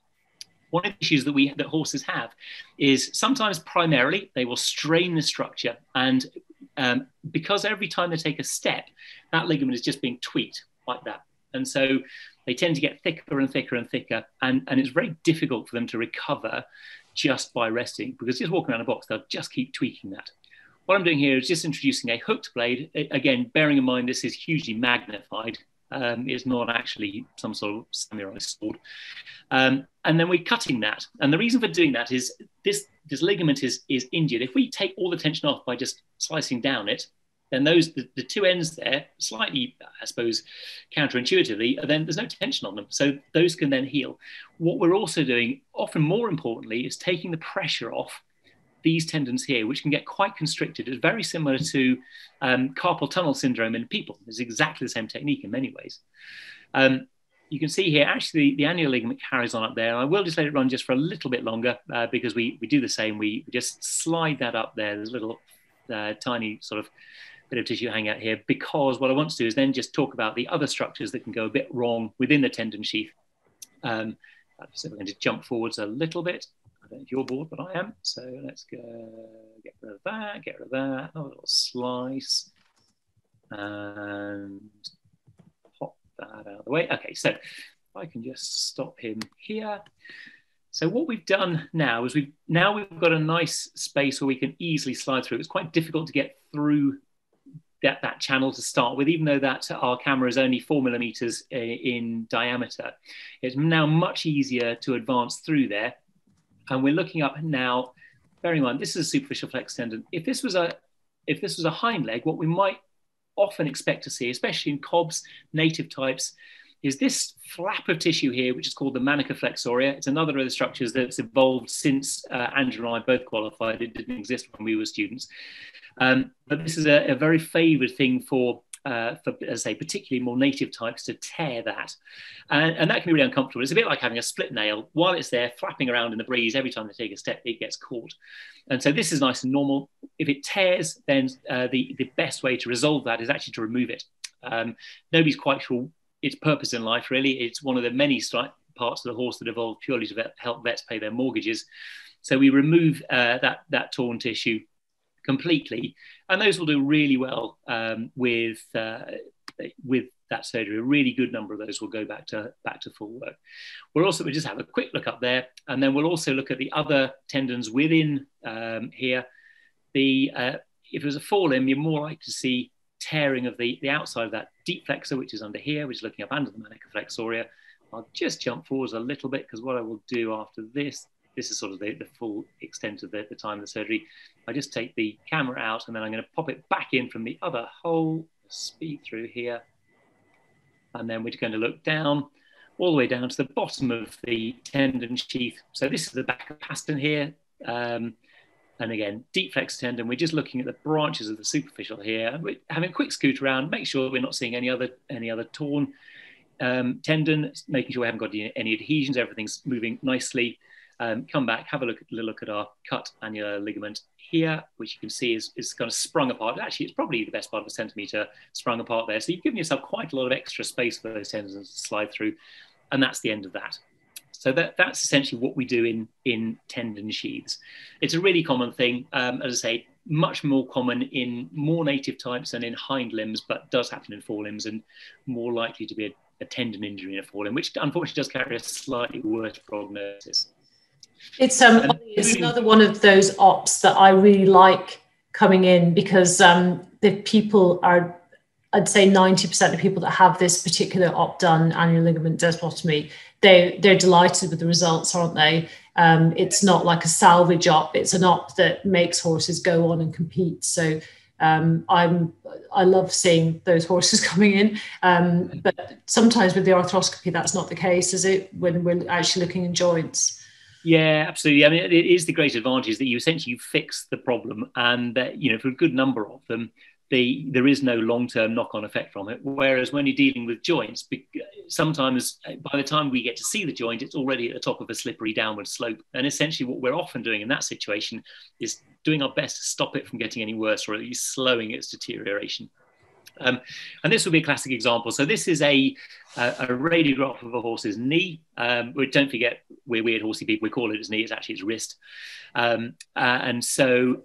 One of the issues that we that horses have is sometimes primarily they will strain the structure, and um, because every time they take a step, that ligament is just being tweaked like that, and so they tend to get thicker and thicker and thicker, and, and it's very difficult for them to recover just by resting because just walking around a box, they'll just keep tweaking that. What I'm doing here is just introducing a hooked blade. Again, bearing in mind this is hugely magnified. Um, it's not actually some sort of samurai sword. Um, and then we're cutting that. And the reason for doing that is this, this ligament is, is injured. If we take all the tension off by just slicing down it, then those the, the, two ends there slightly i suppose counterintuitively then there's no tension on them. So those can then heal. What we're also doing often more importantly is taking the pressure off these tendons here which can get quite constricted. It's very similar to um, carpal tunnel syndrome in people. It's exactly the same technique in many ways. Um, you can see here actually the annular ligament carries on up there. I will just let it run just for a little bit longer uh, because we, we do the same. We, just slide that up there there's a little uh, tiny sort of bit of tissue hanging out here because what I want to do is then just talk about the other structures that can go a bit wrong within the tendon sheath. Um, so we're going to jump forwards a little bit. I don't know if you're bored, but I am. So let's go get rid of that, get rid of that, another little slice, and pop that out of the way. Okay, so I can just stop him here. So what we've done now is we've now we've got a nice space where we can easily slide through. It's quite difficult to get through that, that channel to start with, even though that our camera is only four millimeters in, in diameter. It's now much easier to advance through there. And we're looking up now, bearing in mind, this is a superficial flex tendon. If this was a, if this was a hind leg, what we might often expect to see, especially in cobs, native types, is this flap of tissue here, which is called the manica flexoria. It's another of the structures that's evolved since uh, Andrew and I both qualified. It didn't exist when we were students. Um, but this is a, a very favoured thing for uh, for, as I say, particularly more native types to tear that. And, and, that can be really uncomfortable. It's a bit like having a split nail. While it's there flapping around in the breeze, every time they take a step, it gets caught. And so this is nice and normal. If it tears, then uh, the, the best way to resolve that is actually to remove it. Um, nobody's quite sure its purpose in life, really. It's one of the many parts of the horse that evolved purely to help vets pay their mortgages. So we remove uh, that, that torn tissue completely, and those will do really well um, with uh, with that surgery. A really good number of those will go back to back to full work. We'll also we'll just have a quick look up there, and then we'll also look at the other tendons within um, here. The uh, if it was a forelimb, you're more likely to see tearing of the, the outside of that deep flexor, which is under here, which is looking up under the manica flexoria. I'll just jump forwards a little bit because what I will do after this this is sort of the, the full extent of the, the time of the surgery. I just take the camera out and then I'm going to pop it back in from the other hole, speed through here. And then we're going to look down all the way down to the bottom of the tendon sheath. So this is the back of pastern here. Um, and again, deep flex tendon, we're just looking at the branches of the superficial here. We're having a quick scoot around, make sure we're not seeing any other any other torn um, tendon, making sure we haven't got any, any adhesions, everything's moving nicely um, come back, have a look, a look at our cut annular ligament here, which you can see is, is kind of sprung apart. Actually, it's probably the best part of a centimeter sprung apart there. So you've given yourself quite a lot of extra space for those tendons to slide through. And that's the end of that. So that, that's essentially what we do in, in tendon sheaths. It's a really common thing. Um, as I say, much more common in more native types and in hind limbs, but does happen in forelimbs and more likely to be a, a tendon injury in a forelimb, which unfortunately does carry a slightly worse prognosis. It's um it's another one of those ops that I really like coming in because um the people are I'd say 90% of people that have this particular op done annular ligament desmotomy, they they're delighted with the results, aren't they? Um, it's not like a salvage op. It's an op that makes horses go on and compete. So um, I'm I love seeing those horses [LAUGHS] coming in, um, but sometimes with the arthroscopy that's not the case, is it? When we're actually looking in joints. Yeah, absolutely. I mean, it is the great advantage that you essentially fix the problem, and that you know for a good number of them, the, there is no long-term knock-on effect from it. Whereas when you're dealing with joints, sometimes by the time we get to see the joint, it's already at the top of a slippery downward slope. And essentially, what we're often doing in that situation is doing our best to stop it from getting any worse, or at least slowing its deterioration. Um, and this would be a classic example. So this is a, a, a radiograph of a horse's knee. Um, don't forget, we're weird horsey people. We call it its knee. It's actually its wrist. Um, uh, and so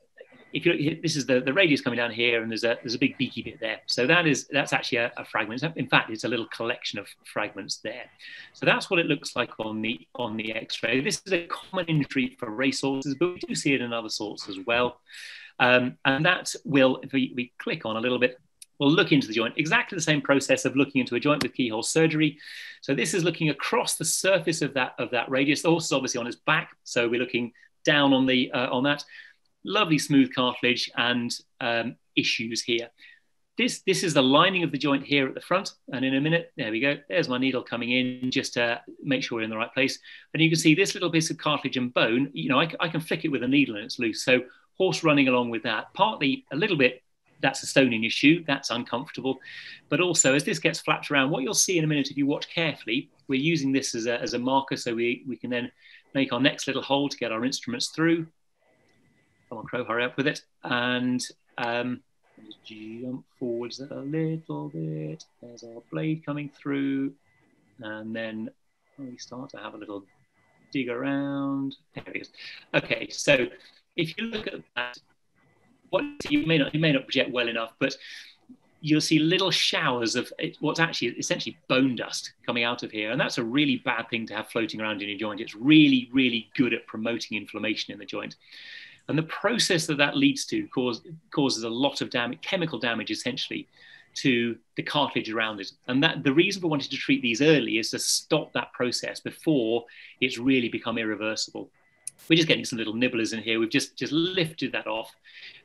if you look, this is the, the radius coming down here, and there's a there's a big beaky bit there. So that is that's actually a, a, fragment. In fact, it's a little collection of fragments there. So that's what it looks like on the on the X-ray. This is a common injury for racehorses, but we do see it in other sorts as well. Um, and that will, if we, we click on a little bit, we'll look into the joint. Exactly the same process of looking into a joint with keyhole surgery. So this is looking across the surface of that of that radius. The horse is obviously on his back, so we're looking down on the uh, on that lovely smooth cartilage and um, issues here. This, this is the lining of the joint here at the front. And in a minute, there we go. There's my needle coming in just to make sure we're in the right place. And you can see this little piece of cartilage and bone, you know, I, I can flick it with a needle and it's loose. So horse running along with that, partly a little bit that's a stone in your shoe, that's uncomfortable. But also, as this gets flapped around, what you'll see in a minute if you watch carefully, we're using this as a, as a marker so we, we can then make our next little hole to get our instruments through. Come on, Crowe, hurry up with it. And um, jump forwards a little bit. There's our blade coming through. And then we start to have a little dig around. There it is. Okay, so if you look at that, what you may not you may not project well enough, but you'll see little showers of what's actually essentially bone dust coming out of here. And that's a really bad thing to have floating around in your joint. It's really, really good at promoting inflammation in the joint. And the process that that leads to cause, causes a lot of damage, chemical damage essentially, to the cartilage around it. And that the reason for wanting to treat these early is to stop that process before it's really become irreversible. We're just getting some little nibblers in here. We've just just lifted that off,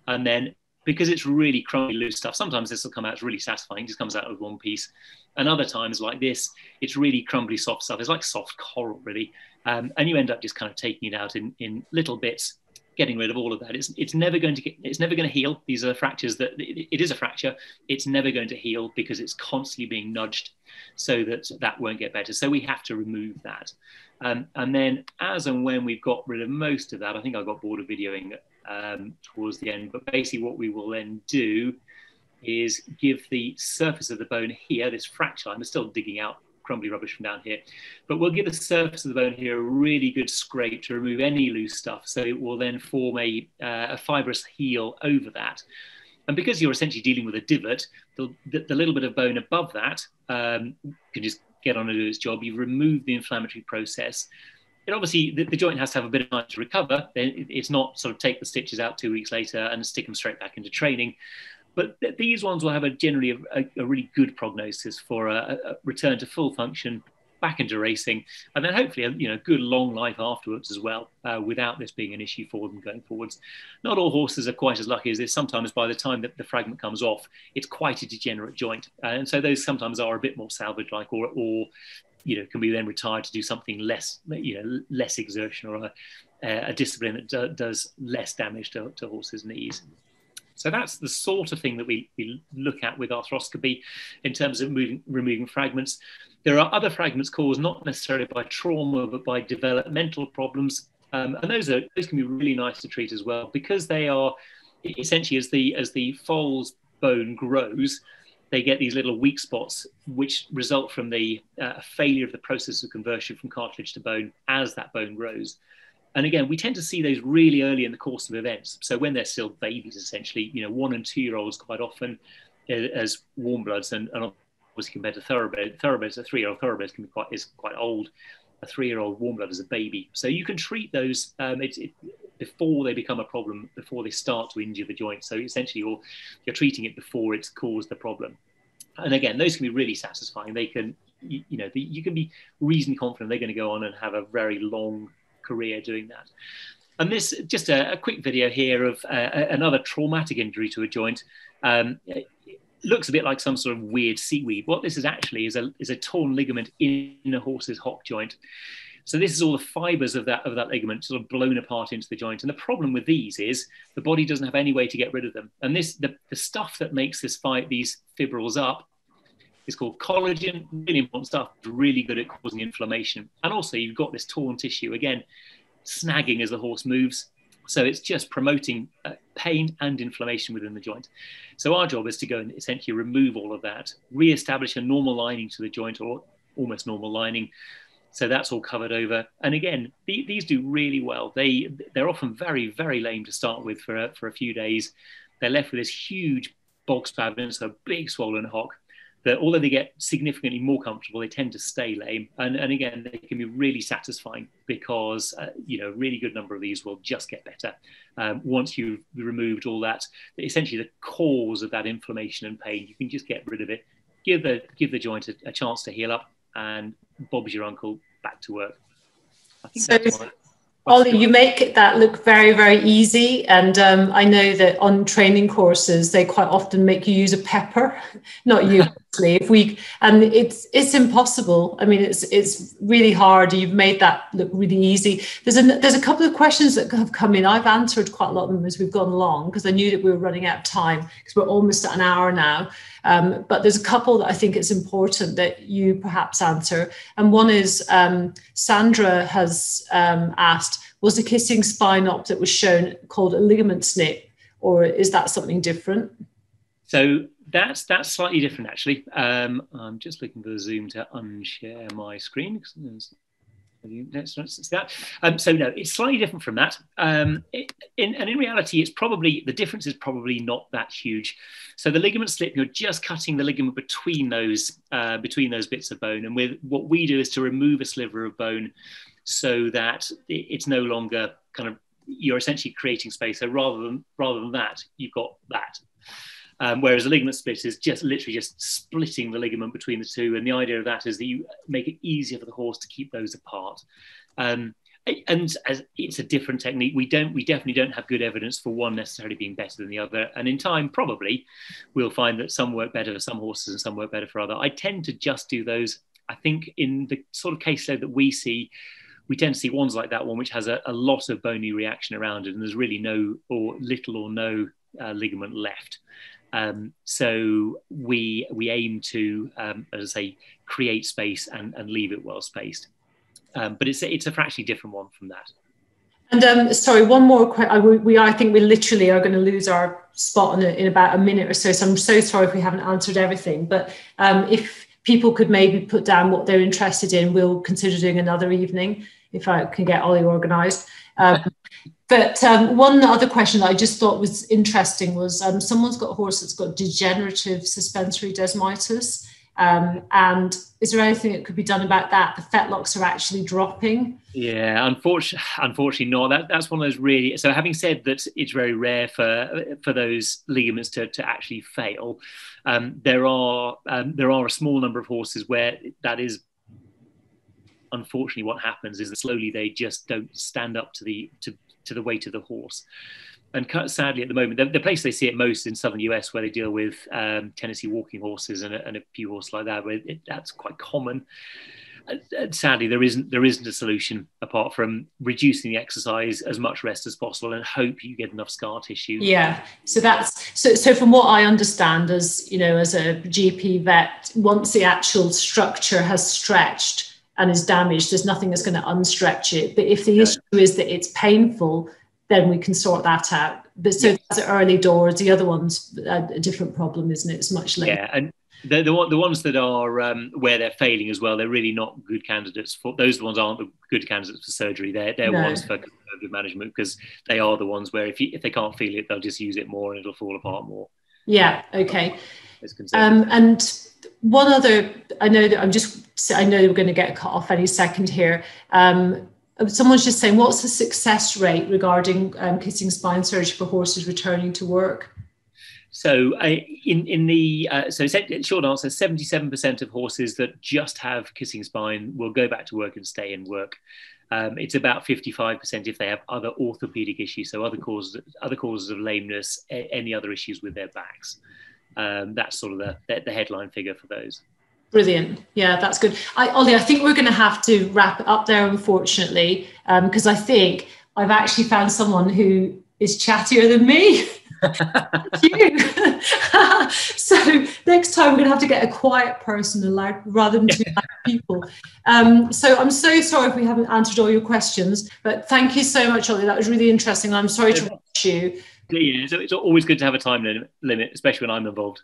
and then because it's really crumbly loose stuff, sometimes this will come out it's really satisfying. It just comes out with one piece, and other times like this, it's really crumbly soft stuff. It's like soft coral, really, um, and you end up just kind of taking it out in in little bits getting rid of all of that. It's, it's never going to get, it's never going to heal. These are fractures that it, it is a fracture. It's never going to heal because it's constantly being nudged so that that won't get better. So we have to remove that. Um, and then as and when we've got rid of most of that, I think I got bored of videoing um, towards the end, but basically what we will then do is give the surface of the bone here, this fracture, I'm still digging out crumbly rubbish from down here. But we'll give the surface of the bone here a really good scrape to remove any loose stuff. So it will then form a, uh, a fibrous heel over that. And because you're essentially dealing with a divot, the, the, the little bit of bone above that um, can just get on and do its job. You've removed the inflammatory process. It obviously, the, the, joint has to have a bit of time to recover. Then it's not sort of take the stitches out two weeks later and stick them straight back into training. But th- these ones will have a generally a, a really good prognosis for a, a, return to full function, back into racing, and then hopefully a you know good long life afterwards as well, uh, without this being an issue for them going forwards. Not all horses are quite as lucky as this. Sometimes by the time that the fragment comes off, it's quite a degenerate joint, uh, and so those sometimes are a bit more salvage-like, or or you know can be then retired to do something less you know less exertion or a, a discipline that do, does less damage to, to horses' knees. So that's the sort of thing that we, we look at with arthroscopy in terms of moving, removing fragments. There are other fragments caused not necessarily by trauma, but by developmental problems. Um, and those, are, those can be really nice to treat as well because they are essentially as the, as the foal's bone grows, they get these little weak spots which result from the uh, failure of the process of conversion from cartilage to bone as that bone grows. And again, we tend to see those really early in the course of events. So when they're still babies, essentially, you know, one and two year olds quite often uh, as warm bloods, and, and obviously compared to thoroughbred, thoroughbreds, a three year old thoroughbred can be quite is quite old. A three year old warm blood is a baby, so you can treat those um, it, it, before they become a problem, before they start to injure the joint. So essentially, you're you're treating it before it's caused the problem. And again, those can be really satisfying. They can you, you know you can be reasonably confident they're going to go on and have a very long career doing that. And this just a, a quick video here of uh, another traumatic injury to a joint. Um, looks a bit like some sort of weird seaweed. What this is actually is a, is a torn ligament in a horse's hock joint. So this is all the fibers of that of that ligament sort of blown apart into the joint. And the problem with these is the body doesn't have any way to get rid of them. And this the, the stuff that makes this fight these fibrils up is called collagen. Really important stuff. Really good at causing inflammation. And also you've got this torn tissue again, snagging as the horse moves. So it's just promoting uh, pain and inflammation within the joint. So our job is to go and essentially remove all of that, re-establish a normal lining to the joint or almost normal lining. So that's all covered over. And again, the, these do really well. They they're often very very lame to start with for a, for a few days. They're left with this huge bog spavin, so a big swollen hock that although they get significantly more comfortable, they tend to stay lame. And, and again, they can be really satisfying because, uh, you know, a really good number of these will just get better um, once you've removed all that, essentially the cause of that inflammation and pain. You can just get rid of it, give the, give the joint a, a chance to heal up, and Bob's your uncle back to work. I think so that's Ollie, you make that look very, very easy. And um, I know that on training courses, they quite often make you use a pepper, [LAUGHS] not you, actually. If we, and it's it's impossible. I mean, it's it's really hard. You've made that look really easy. There's a there's a couple of questions that have come in. I've answered quite a lot of them as we've gone along because I knew that we were running out of time because we're almost at an hour now. Um, but there's a couple that I think it's important that you perhaps answer. And one is um, Sandra has um, asked, was the kissing spine op that was shown called a ligament snip, or is that something different? So that's that's slightly different actually. Um, I'm just looking for the Zoom to unshare my screen Let's not see that. Um, so no, it's slightly different from that. Um, it, in, and in reality, it's probably the difference is probably not that huge. So the ligament snip, you're just cutting the ligament between those uh, between those bits of bone. And with what we do is to remove a sliver of bone so that it's no longer kind of you're essentially creating space. So rather than rather than that, you've got that. Um, whereas a ligament split is just literally just splitting the ligament between the two. And the idea of that is that you make it easier for the horse to keep those apart. Um, and as it's a different technique, we don't, we definitely don't have good evidence for one necessarily being better than the other. And in time, probably we'll find that some work better for some horses and some work better for other. I tend to just do those. I think in the sort of case load that we see, we tend to see ones like that one, which has a, a lot of bony reaction around it, and there's really no or little or no uh, ligament left. Um, so we we aim to, um, as I say, create space and, and leave it well spaced. Um, but it's a, it's a fractionally different one from that. And um, sorry, one more. question. we I think we literally are going to lose our spot in, a, in about a minute or so. So I'm so sorry if we haven't answered everything. But um, if people could maybe put down what they're interested in, we'll consider doing another evening if I can get Ollie organised. Um, but um, one other question that I just thought was interesting was um, someone's got a horse that's got degenerative suspensory desmitis. Um, and is there anything that could be done about that? The fetlocks are actually dropping. Yeah, unfortunately, unfortunately not. That, that's one of those really. So, having said that, it's very rare for for those ligaments to, to actually fail. Um, there are um, there are a small number of horses where that is unfortunately what happens is that slowly they just don't stand up to the to to the weight of the horse. And sadly, at the moment, the, the place they see it most in southern US, where they deal with um, Tennessee walking horses and a, and a few horses like that, where it, that's quite common. And sadly, there isn't there isn't a solution apart from reducing the exercise as much rest as possible and hope you get enough scar tissue. Yeah, so that's so. So from what I understand, as you know, as a GP vet, once the actual structure has stretched, and is damaged, there's nothing that's going to unstretch it. But if the issue is that it's painful, then we can sort that out. But so that's the early doors. The other one's a, different problem, isn't it? It's much later. Yeah, and the, the, the ones that are um, where they're failing as well, they're really not good candidates for those ones aren't the good candidates for surgery. They're they're no. ones for conservative management because they are the ones where if you, if they can't feel it, they'll just use it more and it'll fall apart more. Yeah. Okay. Um, and one other, I know that I'm just, I know we're going to get cut off any second here. Um, someone's just saying, what's the success rate regarding um, kissing spine surgery for horses returning to work? So, uh, in in the uh, so short answer, seventy seven percent of horses that just have kissing spine will go back to work and stay in work. Um, it's about 55% if they have other orthopedic issues, so other causes, other causes of lameness, a- any other issues with their backs. Um, that's sort of the, the, the headline figure for those. Brilliant. Yeah, that's good. I, Ollie, I think we're going to have to wrap it up there, unfortunately, because um, I think I've actually found someone who is chattier than me. [LAUGHS] you. [LAUGHS] so next time we're going to have to get a quiet person allowed rather than two people. Um, so I'm so sorry if we haven't answered all your questions, but thank you so much, Ollie. That was really interesting. I'm sorry to rush you. Yeah, so it's always good to have a time limit, especially when I'm involved.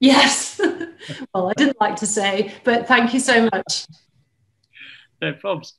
Yes. [LAUGHS] well, I didn't like to say, but thank you so much. No problems.